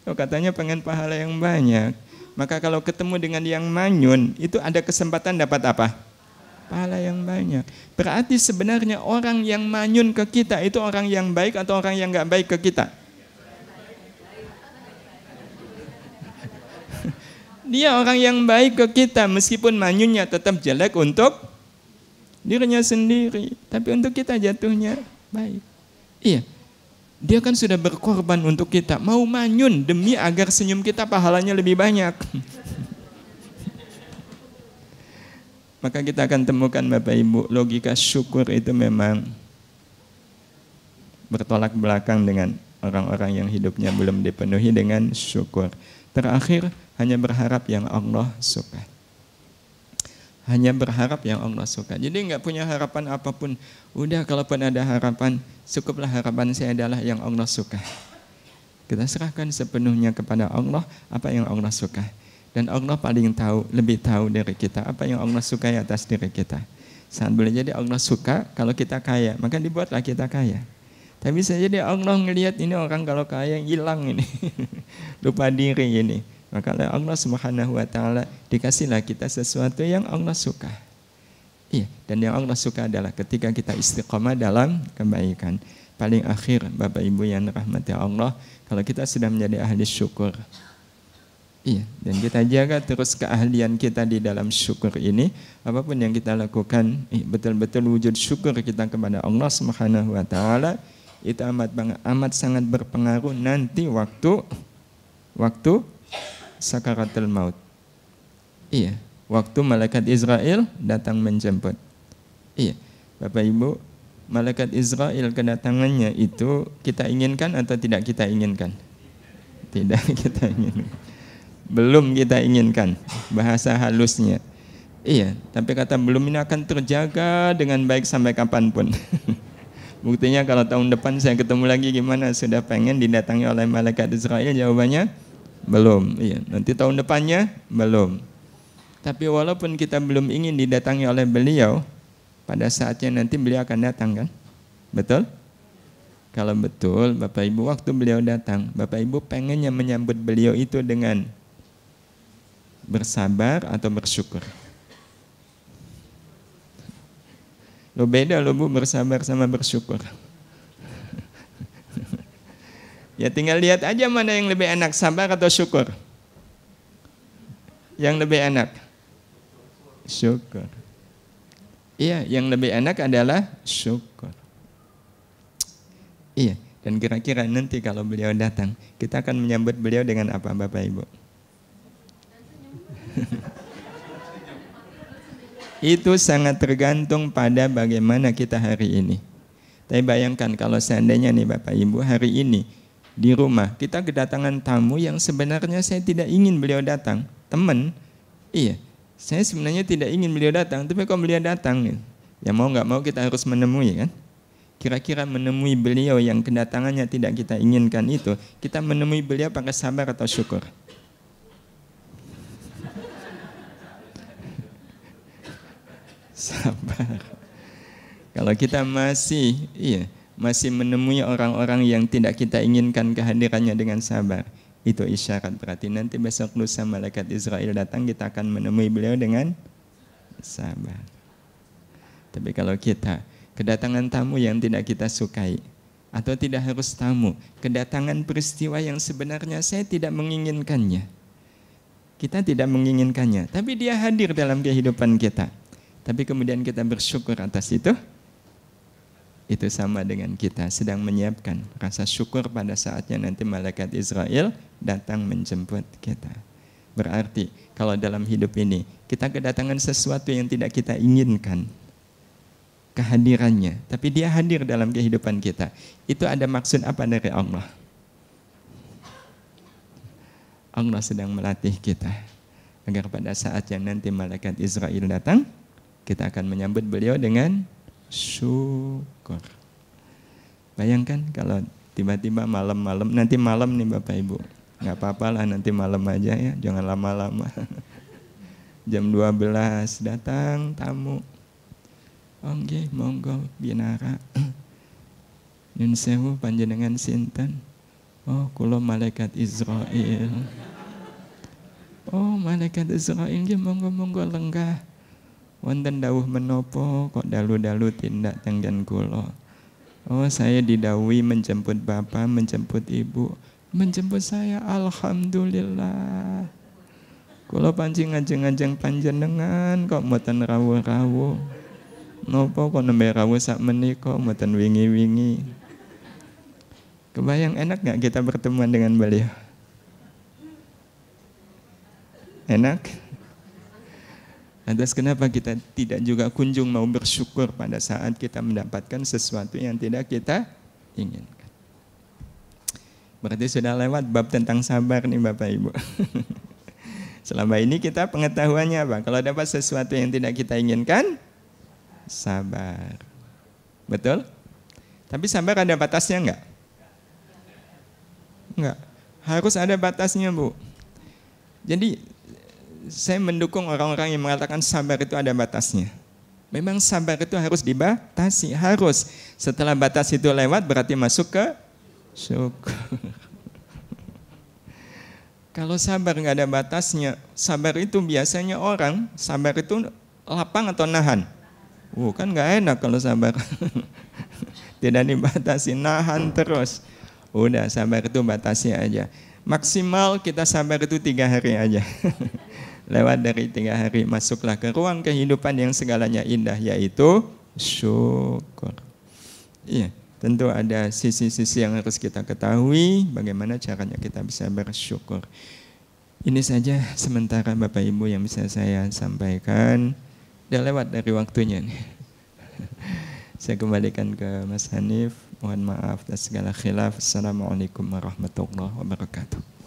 Oh, katanya pengen pahala yang banyak. Maka kalau ketemu dengan yang manyun, itu ada kesempatan dapat apa? Pahala yang banyak. Berarti sebenarnya orang yang manyun ke kita itu orang yang baik atau orang yang nggak baik ke kita? Dia orang yang baik ke kita meskipun manyunnya tetap jelek untuk dirinya sendiri. Tapi untuk kita jatuhnya baik. Iya, dia kan sudah berkorban untuk kita, mau manyun demi agar senyum kita pahalanya lebih banyak. Maka kita akan temukan Bapak Ibu, logika syukur itu memang bertolak belakang dengan orang-orang yang hidupnya belum dipenuhi dengan syukur. Terakhir, hanya berharap yang Allah suka hanya berharap yang Allah suka. Jadi nggak punya harapan apa pun. Udah kalaupun ada harapan, cukuplah harapan saya adalah yang Allah suka. Kita serahkan sepenuhnya kepada Allah apa yang Allah suka. Dan Allah paling tahu, lebih tahu dari kita apa yang Allah suka atas diri kita. Saat boleh jadi Allah suka kalau kita kaya, maka dibuatlah kita kaya. Tapi bisa jadi Allah ngelihat ini orang kalau kaya hilang ini. Lupa diri ini maka oleh Allah Subhanahu wa taala dikasihlah kita sesuatu yang Allah suka. Iya, dan yang Allah suka adalah ketika kita istiqomah dalam kebaikan. Paling akhir Bapak Ibu yang rahmati Allah, kalau kita sudah menjadi ahli syukur. Iya, dan kita jaga terus keahlian kita di dalam syukur ini, apa pun yang kita lakukan, betul-betul wujud syukur kita kepada Allah Subhanahu wa taala itu amat amat sangat berpengaruh nanti waktu waktu sakaratul maut. Iya, waktu malaikat Israel datang menjemput. Iya, Bapak Ibu, malaikat Israel kedatangannya itu kita inginkan atau tidak kita inginkan? Tidak kita inginkan. Belum kita inginkan bahasa halusnya. Iya, tapi kata belum ini akan terjaga dengan baik sampai kapan pun. Buktinya kalau tahun depan saya ketemu lagi gimana? Sudah pengen didatangi oleh malaikat Israel? Jawabannya belum, iya. Nanti tahun depannya belum. Tapi walaupun kita belum ingin didatangi oleh beliau, pada saatnya nanti beliau akan datang kan? Betul? Kalau betul, Bapak Ibu waktu beliau datang, Bapak Ibu pengennya menyambut beliau itu dengan bersabar atau bersyukur? Lo beda lo bu bersabar sama bersyukur. Ya tinggal lihat aja mana yang lebih enak sabar atau syukur. Yang lebih enak syukur. Iya, yang lebih enak adalah syukur. Iya, dan kira-kira nanti kalau beliau datang, kita akan menyambut beliau dengan apa Bapak Ibu? Itu sangat tergantung pada bagaimana kita hari ini. Tapi bayangkan kalau seandainya nih Bapak Ibu hari ini di rumah kita kedatangan tamu yang sebenarnya saya tidak ingin beliau datang, teman, iya, saya sebenarnya tidak ingin beliau datang, tapi kalau beliau datang, ya mau nggak mau kita harus menemui kan? Kira-kira menemui beliau yang kedatangannya tidak kita inginkan itu, kita menemui beliau pakai sabar atau syukur? sabar. Kalau kita masih iya, masih menemui orang-orang yang tidak kita inginkan kehadirannya dengan sabar, itu isyarat berarti nanti besok lusa malaikat Israel datang kita akan menemui beliau dengan sabar. Tapi kalau kita kedatangan tamu yang tidak kita sukai atau tidak harus tamu, kedatangan peristiwa yang sebenarnya saya tidak menginginkannya. Kita tidak menginginkannya, tapi dia hadir dalam kehidupan kita. Tapi kemudian kita bersyukur atas itu, itu sama dengan kita sedang menyiapkan rasa syukur pada saatnya nanti malaikat Israel datang menjemput kita. Berarti kalau dalam hidup ini kita kedatangan sesuatu yang tidak kita inginkan, kehadirannya, tapi dia hadir dalam kehidupan kita. Itu ada maksud apa dari Allah? Allah sedang melatih kita agar pada saat yang nanti malaikat Israel datang, kita akan menyambut beliau dengan syukur. Bayangkan kalau tiba-tiba malam-malam, nanti malam nih Bapak Ibu. Nggak apa-apa lah nanti malam aja ya, jangan lama-lama. Jam 12 datang tamu. Oke, monggo binara. Nyun sewu panjenengan sinten? Oh, kulo malaikat Israel. Oh, malaikat Israel nggih monggo-monggo lenggah wonten dawuh menopo kok dalu-dalu tindak tenggen kula? Oh saya didawi menjemput bapak menjemput ibu menjemput saya alhamdulillah. Kula pancing ngajeng-ngajeng panjenengan kok mboten rawuh-rawuh. Nopo kok nembe rawuh sak menika mboten wingi-wingi. Kebayang enak nggak kita bertemuan dengan beliau? Enak Lantas kenapa kita tidak juga kunjung mau bersyukur pada saat kita mendapatkan sesuatu yang tidak kita inginkan. Berarti sudah lewat bab tentang sabar nih Bapak Ibu. Selama ini kita pengetahuannya apa? Kalau dapat sesuatu yang tidak kita inginkan, sabar. Betul? Tapi sabar ada batasnya enggak? Enggak. Harus ada batasnya, Bu. Jadi saya mendukung orang-orang yang mengatakan sabar itu ada batasnya. Memang sabar itu harus dibatasi, harus. Setelah batas itu lewat berarti masuk ke syukur. Kalau sabar nggak ada batasnya, sabar itu biasanya orang, sabar itu lapang atau nahan. Oh, kan nggak enak kalau sabar. Tidak dibatasi, nahan terus. Udah sabar itu batasi aja. Maksimal kita sabar itu tiga hari aja. lewat dari tiga hari masuklah ke ruang kehidupan yang segalanya indah yaitu syukur. Iya, tentu ada sisi-sisi yang harus kita ketahui bagaimana caranya kita bisa bersyukur. Ini saja sementara Bapak Ibu yang bisa saya sampaikan. Udah lewat dari waktunya nih. saya kembalikan ke Mas Hanif. Mohon maaf atas segala khilaf. Assalamualaikum warahmatullahi wabarakatuh.